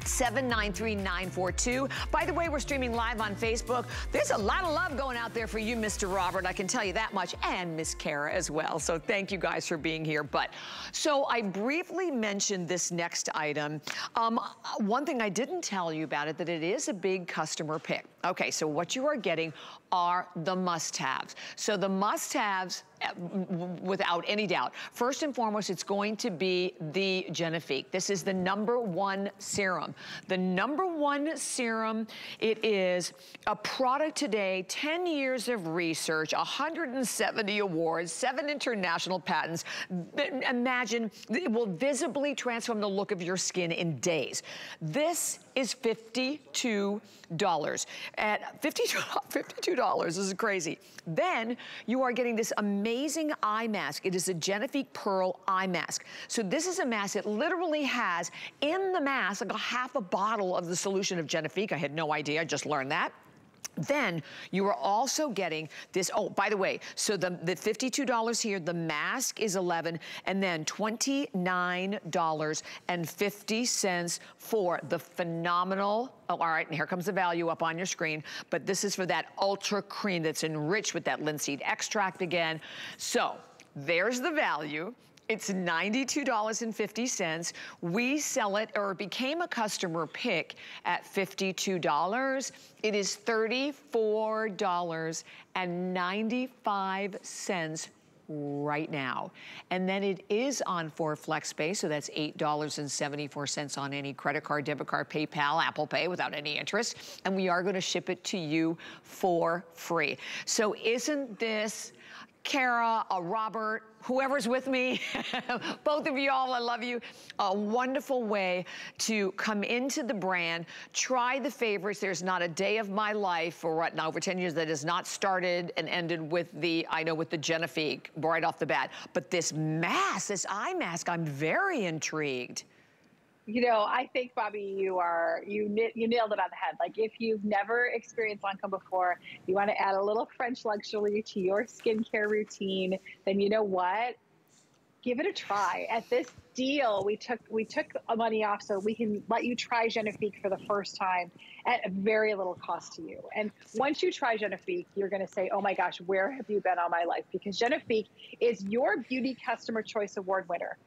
793942. By the way, we're streaming live on Facebook. There's a lot of love going out there for you, Mr. Robert. I can tell you that much, and Miss Kara as well. So thank you guys for being here. But so I briefly mentioned this next item. Um, one thing I didn't tell you about it that it is a big customer pick. Okay, so what you are getting are the must-haves. So the must-haves uh, without any doubt. First and foremost, it's going to be the Genifique. This is the number one serum. The number one serum, it is a product today, 10 years of research, 170 awards, seven international patents. Imagine it will visibly transform the look of your skin in days. This is $52. At $52, [LAUGHS] $52, this is crazy. Then you are getting this amazing eye mask. It is a Genifique Pearl eye mask. So this is a mask that literally has in the mask like a half a bottle of the solution of Genifique. I had no idea, I just learned that. Then you are also getting this, oh, by the way, so the, the $52 here, the mask is 11 and then $29.50 for the phenomenal, oh, all right, and here comes the value up on your screen, but this is for that ultra cream that's enriched with that linseed extract again. So there's the value. It's $92.50. We sell it, or became a customer pick at $52. It is $34.95 right now. And then it is on for FlexPay, so that's $8.74 on any credit card, debit card, PayPal, Apple Pay without any interest. And we are gonna ship it to you for free. So isn't this Kara, uh, Robert, whoever's with me, [LAUGHS] both of you all, I love you. A wonderful way to come into the brand, try the favorites. There's not a day of my life for what now over 10 years that has not started and ended with the, I know with the Genifique right off the bat. But this mask, this eye mask, I'm very intrigued. You know, I think Bobbi, you are you you nailed it on the head. Like if you've never experienced Lancome before, you want to add a little French luxury to your skincare routine, then you know what? Give it a try. At this deal, we took we took money off so we can let you try Genifique for the first time at very little cost to you. And once you try Genifique, you're going to say, "Oh my gosh, where have you been all my life?" Because Genifique is your Beauty Customer Choice Award winner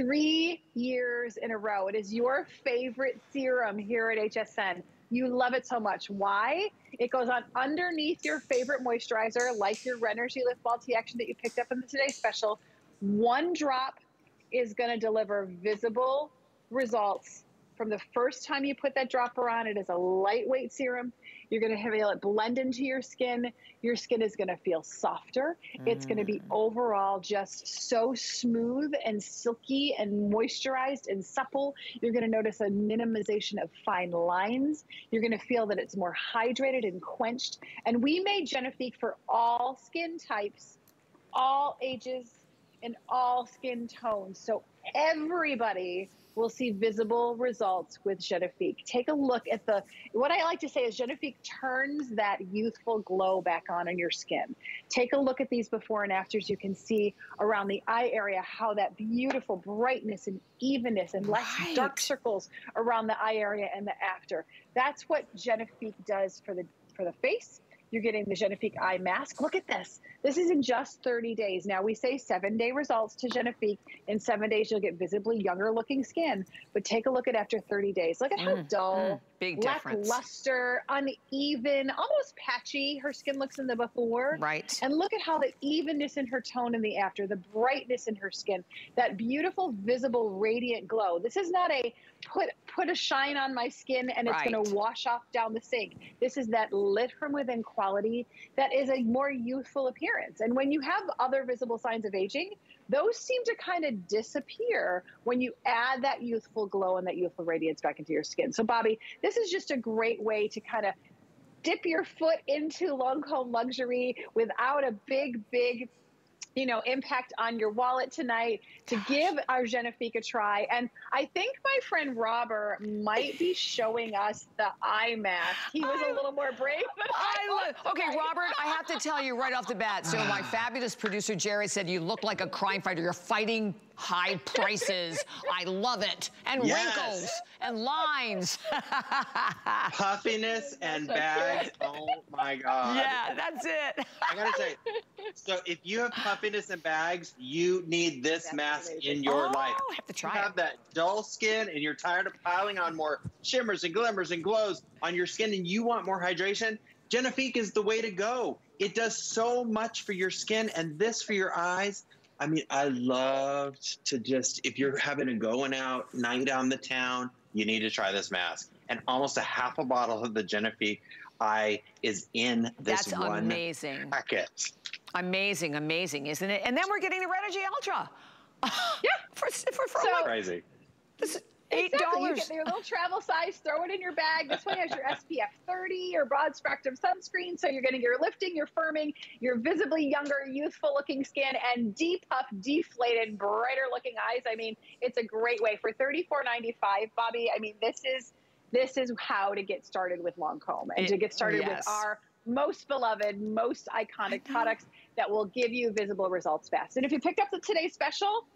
three years in a row. It is your favorite serum here at HSN. You love it so much. Why? It goes on underneath your favorite moisturizer, like your Renergie Lift Multi Action that you picked up in the Today Special. One drop is going to deliver visible results from the first time you put that dropper on. It is a lightweight serum. You're going to feel it blend into your skin. Your skin is going to feel softer. It's going to be mm. overall just so smooth and silky and moisturized and supple. You're going to notice a minimization of fine lines. You're going to feel that it's more hydrated and quenched. And we made Genifique for all skin types, all ages, and all skin tones. So everybody will see visible results with Genifique. Take a look at the, what I like to say is Genifique turns that youthful glow back on in your skin. Take a look at these before and afters. You can see around the eye area how that beautiful brightness and evenness and less Right. dark circles around the eye area and the after. That's what Genifique does for the, for the face. You're getting the Genifique eye mask. Look at this. This is in just 30 days. Now we say seven day results to Genifique. In seven days, you'll get visibly younger looking skin. But take a look at after 30 days. Look at how Mm, dull Big difference. lackluster, uneven, almost patchy. Her skin looks in the before. Right. And look at how the evenness in her tone in the after, the brightness in her skin, that beautiful, visible, radiant glow. This is not a put put a shine on my skin and it's Right. going to wash off down the sink. This is that lit from within quality that is a more youthful appearance. And when you have other visible signs of aging, those seem to kind of disappear when you add that youthful glow and that youthful radiance back into your skin. So, Bobbi, this is just a great way to kind of dip your foot into Lancome luxury without a big, big you know, impact on your wallet tonight to give our Genifique a try. And I think my friend Robert might be showing us the eye mask. He was a little more brave than I, I was okay, tonight. Robert, I have to tell you right off the bat. So my [SIGHS] fabulous producer, Jerry, said you look like a crime fighter. You're fighting high prices. I love it. And Yes. wrinkles and lines. [LAUGHS] Puffiness and bags. Oh my god. yeah, that's it. I gotta say, so if you have puffiness and bags, you need this mask in your Oh, life. I have to you try have it. that dull skin and you're tired of piling on more shimmers and glimmers and glows on your skin and you want more hydration, Genifique is the way to go. It does so much for your skin and this for your eyes. I mean, I loved to just, if you're having a going out night on the town, you need to try this mask. And almost a half a bottle of the Genifique eye is in this That's one amazing. packet. Amazing, amazing, isn't it? And then we're getting the Renergie Ultra. [LAUGHS] Yeah. for, for, for So- like Crazy. Eight Exactly. You dollars. get your little travel size, throw it in your bag. This one has your SPF 30, your broad spectrum sunscreen. So you're getting your lifting, your firming, your visibly younger, youthful looking skin, and depuff, deflated, brighter looking eyes. I mean, it's a great way for $34.95, Bobbi. I mean, this is this is how to get started with Lancome and to get started yes. with our most beloved, most iconic products that will give you visible results fast. And if you picked up the today's special,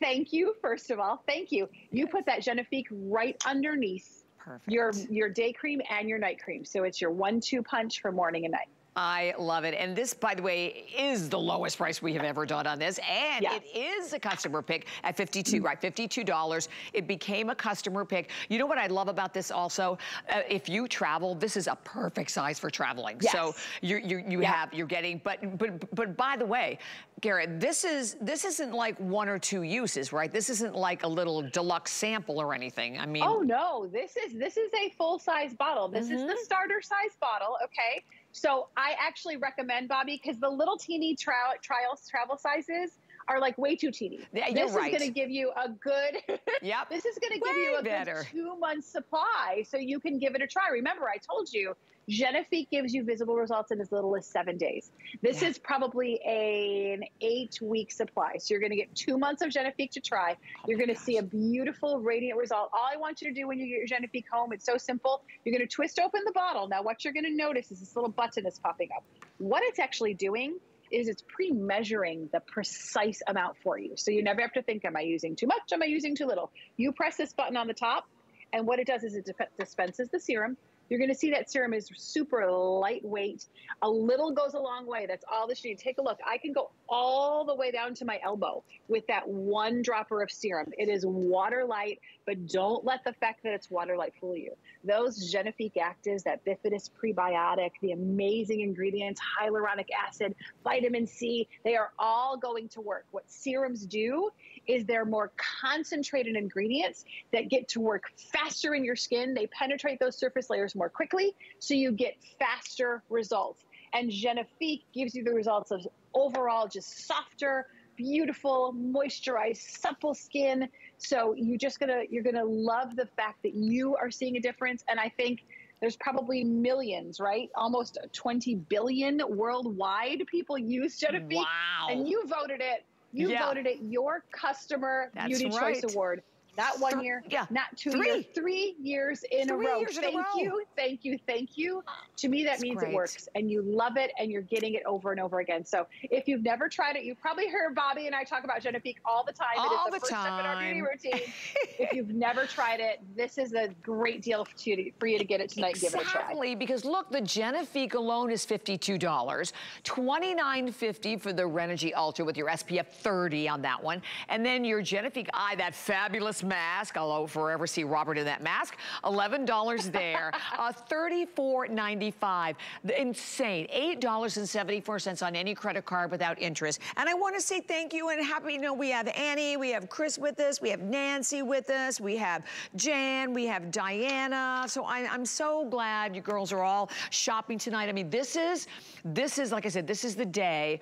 thank you first of all. Thank you. You put that genifique right underneath Perfect. your your day cream and your night cream. So it's your one two punch for morning and night I love it. And this, by the way, is the lowest price we have ever done on this. And Yes. it is a customer pick at 52, right? $52. It became a customer pick. You know what I love about this also? Uh, if you travel, this is a perfect size for traveling. So Yes. you you you Yeah. have you're getting but but but by the way, Garrett, this is this isn't like one or two uses, right? This isn't like a little deluxe sample or anything. I mean, oh no this is this is a full size bottle this is the starter size bottle okay so i actually recommend bobbi because the little teeny trial trials travel sizes are like way too teeny. Yeah, this is right. going to give you a good. [LAUGHS] Yep. This is going to give you a better. good two months supply, so you can give it a try. Remember, I told you, Genifique gives you visible results in as little as seven days. This Yeah. is probably a, an eight-week supply, so you're going to get two months of Genifique to try. Oh you're going to see a beautiful, radiant result. All I want you to do when you get your Genifique home, it's so simple. You're going to twist open the bottle. Now, what you're going to notice is this little button is popping up. What it's actually doing is it's pre-measuring the precise amount for you. So you never have to think, am I using too much? Am I using too little? You press this button on the top, and what it does is it dispenses the serum. You're going to see that serum is super lightweight. A little goes a long way. That's all this you need. Take a look. I can go all the way down to my elbow with that one dropper of serum. It is water light, but don't let the fact that it's water light fool you. Those Genifique actives, that bifidus prebiotic, the amazing ingredients, hyaluronic acid, vitamin C, they are all going to work. What serums do is they're more concentrated ingredients that get to work faster in your skin. They penetrate those surface layers more quickly, so you get faster results. And Genifique gives you the results of overall just softer, beautiful, moisturized, supple skin. So you're just gonna you're gonna love the fact that you are seeing a difference. And I think there's probably millions, right? Almost 20 billion worldwide people use Genifique. Wow. And you voted it. You Yeah. voted it your customer That's beauty right. choice award. Not one Thr- year, yeah, not two three. years, three years in Three a row. in a thank row. you, thank you, thank you. To me, that That's means great. it works, and you love it, and you're getting it over and over again. So, if you've never tried it, you've probably heard Bobbi and I talk about Genifique all the time. it All is the, the first step in our beauty time. routine. [LAUGHS] if you've never tried it, this is a great deal for you to, for you to get it tonight. and Give it a try. Exactly, because look, the Genifique alone is $52, $29.50 for the Renergie Ultra with your SPF 30 on that one. And then your Genifique Eye, that fabulous mask. I'll forever see Robert in that mask. $11 there. [LAUGHS] uh, $34.95. Insane. $8.74 on any credit card without interest. And I want to say thank you and happy, you know, we have Annie, we have Chris with us, we have Nancy with us, we have Jan, we have Diana. So I, I'm so glad you girls are all shopping tonight. I mean, this is, this is, like I said, this is the day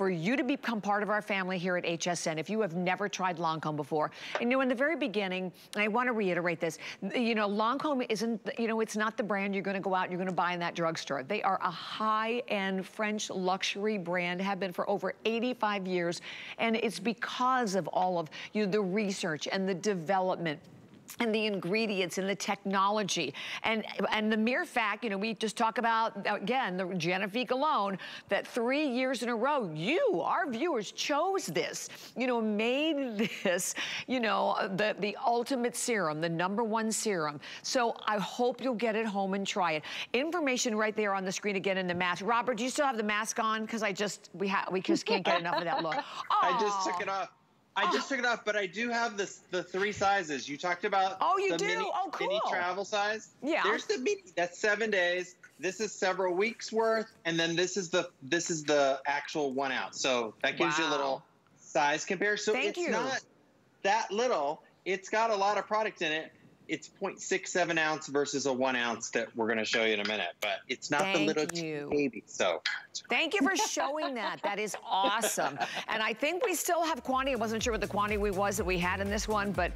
for you to become part of our family here at HSN if you have never tried Lancome before. And you know, in the very beginning, and I want to reiterate this, you know, Lancome isn't, you know, it's not the brand you're going to go out and you're going to buy in that drugstore. They are a high-end French luxury brand, have been for over 85 years, and it's because of all of you know, the research and the development and the ingredients and the technology. And, and the mere fact, you know, we just talk about, again, the Genifique alone, that three years in a row, you, our viewers, chose this, you know, made this, you know, the, the ultimate serum, the number one serum. So I hope you'll get it home and try it. Information right there on the screen again in the mask. Robert, do you still have the mask on? Because I just, we, ha we just can't get enough of that look. [LAUGHS] I just took it off. I just ah. took it off, but I do have this the three sizes. You talked about oh, you the do? mini, oh, cool. mini travel size. Yeah. There's the mini. That's seven days. This is several weeks worth, and then this is the this is the actual one out. So that gives wow. you a little size compare. So Thank it's you. not that little. It's got a lot of product in it. It's 0.67 ounce versus a one ounce that we're going to show you in a minute, but it's not Thank the little baby. So Thank you for showing that. That is awesome. And I think we still have quantity. I wasn't sure what the quantity was that we had in this one, but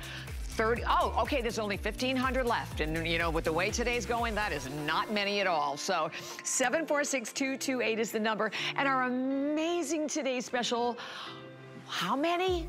30, oh, okay, there's only 1,500 left. And, you know, with the way today's going, that is not many at all. So 746228 is the number. And our amazing today's special, how many?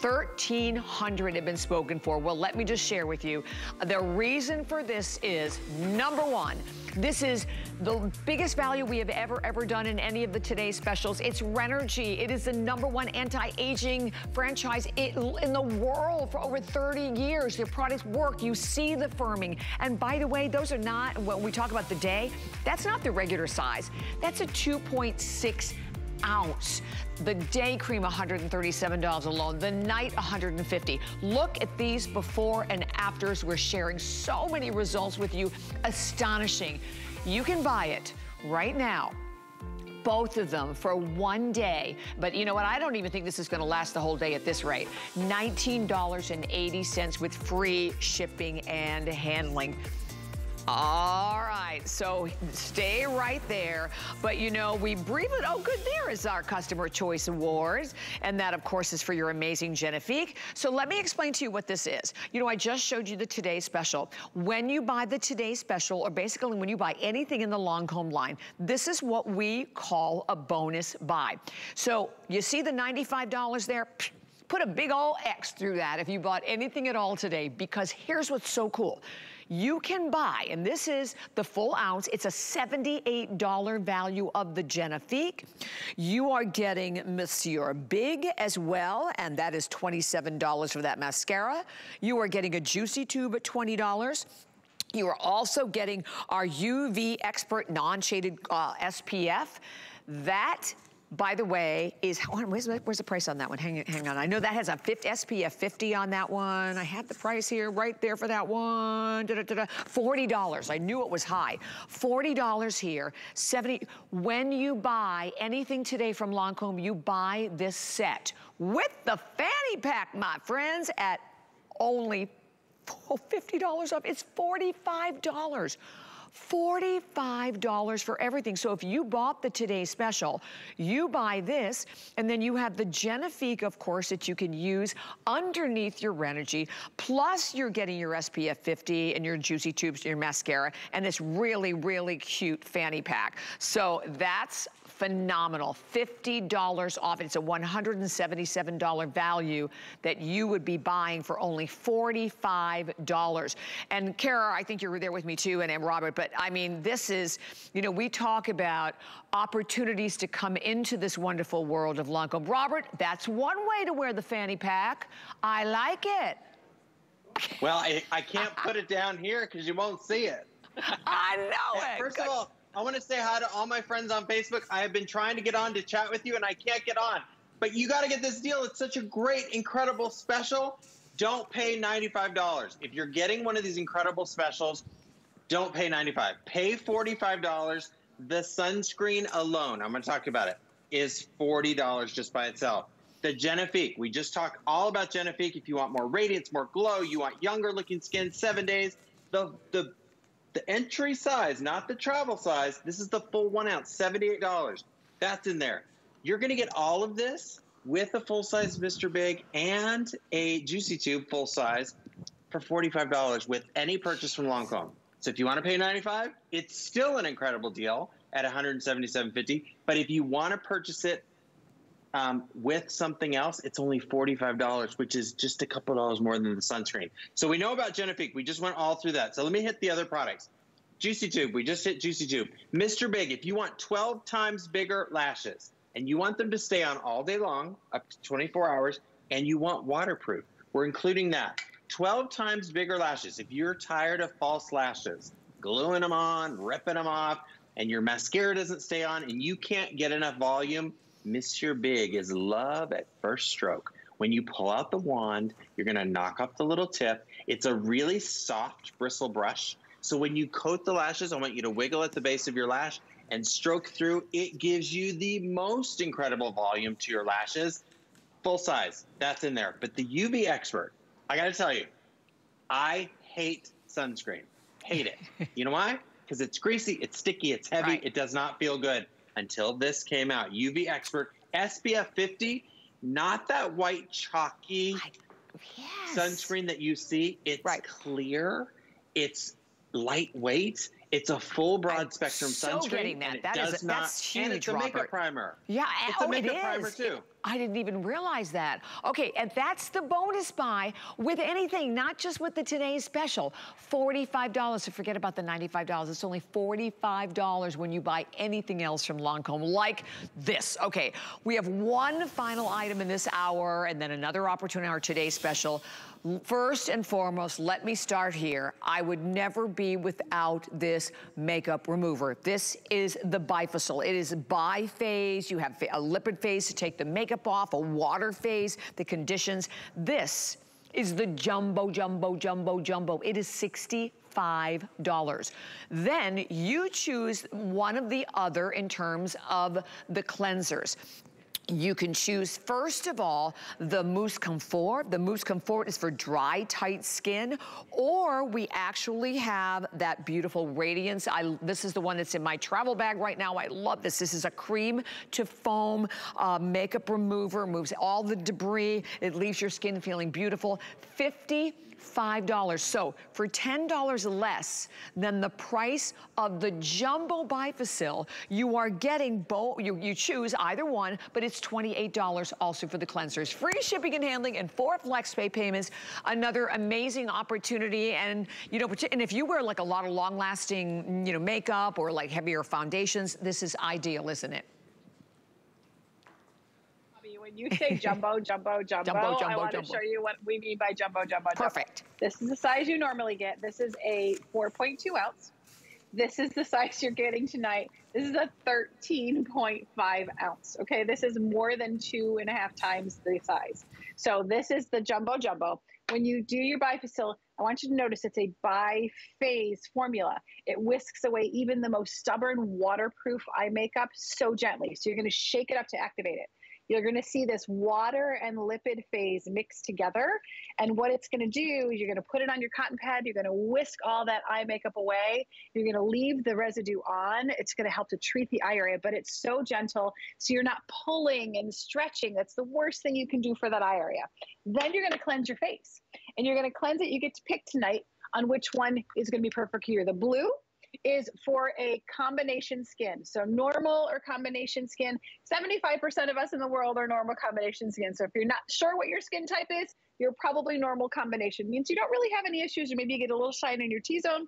1,300 have been spoken for. Well, let me just share with you. Uh, the reason for this is, number one, this is the biggest value we have ever, ever done in any of the today's specials. It's Renergie. It is the number one anti-aging franchise in the world for over 30 years. Their products work. You see the firming. And by the way, those are not, when we talk about the day, that's not the regular size. That's a 2.6 ounce. The day cream, $137 alone. The night, $150. Look at these before and afters. We're sharing so many results with you. Astonishing. You can buy it right now both of them for one day. But you know what? I don't even think this is going to last the whole day at this rate. $19.80 with free shipping and handling. All right, so stay right there. But you know, we briefly, oh good, there is our Customer Choice Awards. And that of course is for your amazing Genifique. So let me explain to you what this is. You know, I just showed you the Today Special. When you buy the Today Special, or basically when you buy anything in the Lancome line, this is what we call a bonus buy. So you see the $95 there? Put a big old X through that if you bought anything at all today, because here's what's so cool you can buy, and this is the full ounce, it's a $78 value of the Genifique. You are getting Monsieur Big as well, and that is $27 for that mascara. You are getting a Juicy Tube at $20. You are also getting our UV Expert Non-Shaded uh, SPF. That by the way, is, where's, where's, the price on that one? Hang, hang on. I know that has a 50, SPF 50 on that one. I have the price here right there for that one. Da, da, da, $40. I knew it was high. $40 here. 70. When you buy anything today from Lancome, you buy this set with the fanny pack, my friends, at only $50 off. It's $45. $45 for everything. So if you bought the Today Special, you buy this, and then you have the Genifique, of course, that you can use underneath your Renergie, plus you're getting your SPF 50 and your Juicy Tubes, and your mascara, and this really, really cute fanny pack. So that's phenomenal. $50 off. It's a $177 value that you would be buying for only $45. And Kara, I think you were there with me too, and, and Robert, but I mean, this is, you know, we talk about opportunities to come into this wonderful world of Lancome. Robert, that's one way to wear the fanny pack. I like it. Well, I, I can't put it down here because you won't see it. [LAUGHS] I know it. First of all, I want to say hi to all my friends on Facebook. I have been trying to get on to chat with you, and I can't get on. But you got to get this deal. It's such a great, incredible special. Don't pay $95. If you're getting one of these incredible specials, don't pay $95. Pay $45. The sunscreen alone, I'm going to talk about it, is $40 just by itself. The Genifique, we just talked all about Genifique. If you want more radiance, more glow, you want younger looking skin, seven days. The, the, the entry size, not the travel size, this is the full one ounce, $78. That's in there. You're going to get all of this with a full size Mr. Big and a Juicy Tube full size for $45 with any purchase from Lancome. So if you want to pay 95, it's still an incredible deal at 177.50. But if you want to purchase it um, with something else, it's only $45, which is just a couple dollars more than the sunscreen. So we know about Genifique. We just went all through that. So let me hit the other products. Juicy Tube, we just hit Juicy Tube. Mr. Big, if you want 12 times bigger lashes and you want them to stay on all day long, up to 24 hours, and you want waterproof, we're including that. 12 times bigger lashes. If you're tired of false lashes, gluing them on, ripping them off, and your mascara doesn't stay on, and you can't get enough volume, Mr. Big is love at first stroke. When you pull out the wand, you're going to knock off the little tip. It's a really soft bristle brush. So when you coat the lashes, I want you to wiggle at the base of your lash and stroke through. It gives you the most incredible volume to your lashes. Full size, that's in there. But the UV Expert, I got to tell you, I hate sunscreen. Hate it. [LAUGHS] you know why? Because it's greasy, it's sticky, it's heavy, right. it does not feel good. Until this came out, UV Expert SPF 50, not that white chalky yes. sunscreen that you see. It's right. clear, it's lightweight, it's a full broad I'm spectrum so sunscreen. getting that. And that does is, not, that's huge, and it's a Robert. makeup primer. Yeah, it's oh, a makeup it is. primer too. I didn't even realize that. Okay, and that's the bonus buy with anything, not just with the today's special. $45, so forget about the $95. It's only $45 when you buy anything else from Lancome, like this. Okay, we have one final item in this hour and then another opportunity in our today's special. First and foremost, let me start here. I would never be without this makeup remover. This is the Bifacil. It is bi-phase. You have a lipid phase to take the makeup off, a water phase, the conditions. This is the jumbo, jumbo, jumbo, jumbo. It is 60 $5. Then you choose one of the other in terms of the cleansers. You can choose, first of all, the Mousse Comfort. The Mousse Comfort is for dry, tight skin, or we actually have that beautiful radiance. I, this is the one that's in my travel bag right now. I love this. This is a cream to foam uh, makeup remover, moves all the debris. It leaves your skin feeling beautiful. 50 $5. So for $10 less than the price of the Jumbo Bifacil, you are getting both, you, you choose either one, but it's $28 also for the cleansers. Free shipping and handling and four flex pay payments. Another amazing opportunity. And, you know, and if you wear like a lot of long lasting, you know, makeup or like heavier foundations, this is ideal, isn't it? when you say jumbo, [LAUGHS] jumbo, jumbo, jumbo, jumbo I want jumbo. to show you what we mean by jumbo, jumbo, Perfect. Jumbo. This is the size you normally get. This is a 4.2 ounce. This is the size you're getting tonight. This is a 13.5 ounce. Okay, this is more than two and a half times the size. So this is the jumbo jumbo. When you do your bifacil, I want you to notice it's a bi-phase formula. It whisks away even the most stubborn waterproof eye makeup so gently. So you're going to shake it up to activate it. You're going to see this water and lipid phase mixed together. And what it's going to do is you're going to put it on your cotton pad. You're going to whisk all that eye makeup away. You're going to leave the residue on. It's going to help to treat the eye area, but it's so gentle. So you're not pulling and stretching. That's the worst thing you can do for that eye area. Then you're going to cleanse your face and you're going to cleanse it. You get to pick tonight on which one is going to be perfect for you. The blue is for a combination skin. So normal or combination skin, 75% of us in the world are normal combination skin. So if you're not sure what your skin type is, you're probably normal combination. Means you don't really have any issues or maybe you get a little shine in your T-zone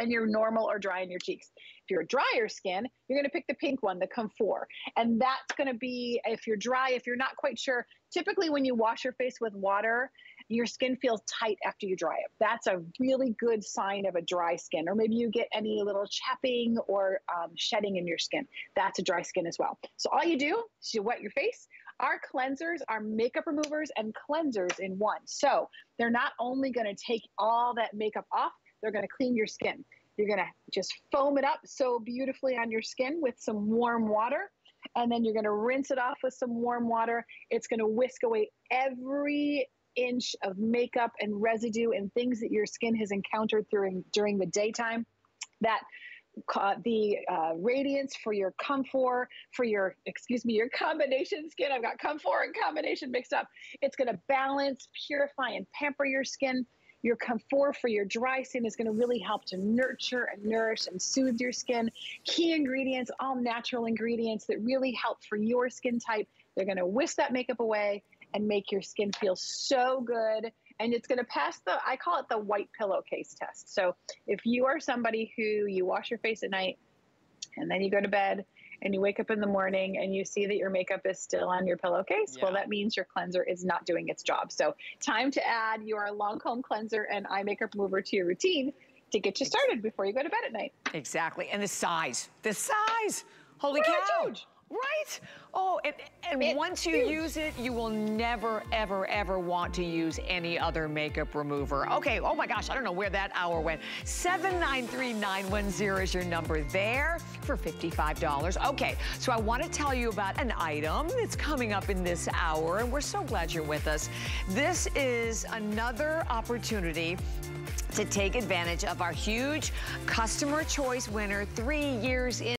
and you're normal or dry in your cheeks. If you're drier skin, you're going to pick the pink one, the Comfort. And that's going to be, if you're dry, if you're not quite sure, typically when you wash your face with water, your skin feels tight after you dry it. That's a really good sign of a dry skin. Or maybe you get any little chapping or um, shedding in your skin. That's a dry skin as well. So all you do is you wet your face. our cleansers are makeup removers and cleansers in one. So they're not only going to take all that makeup off, they're going to clean your skin. You're going to just foam it up so beautifully on your skin with some warm water. And then you're going to rinse it off with some warm water. It's going to whisk away every inch of makeup and residue and things that your skin has encountered during during the daytime that uh, the uh, radiance for your comfort for your excuse me your combination skin i've got comfort and combination mixed up. It's going to balance purify and pamper your skin. Your comfort for your dry skin is going to really help to nurture and nourish and soothe your skin. Key ingredients all natural ingredients that really help for your skin type they're going to whisk that makeup away and make your skin feel so good. And it's going to pass the, I call it the white pillowcase test. So if you are somebody who you wash your face at night and then you go to bed and you wake up in the morning and you see that your makeup is still on your pillowcase, yeah. well, that means your cleanser is not doing its job. So time to add your Lancome cleanser and eye makeup remover to your routine to get you started before you go to bed at night. Exactly. And the size, the size. Holy cow. Right? Oh, and, and once you use it, you will never, ever, ever want to use any other makeup remover. Okay, oh my gosh, I don't know where that hour went. 793910 is your number there for $55. Okay, so I want to tell you about an item that's coming up in this hour, and we're so glad you're with us. This is another opportunity to take advantage of our huge customer choice winner three years in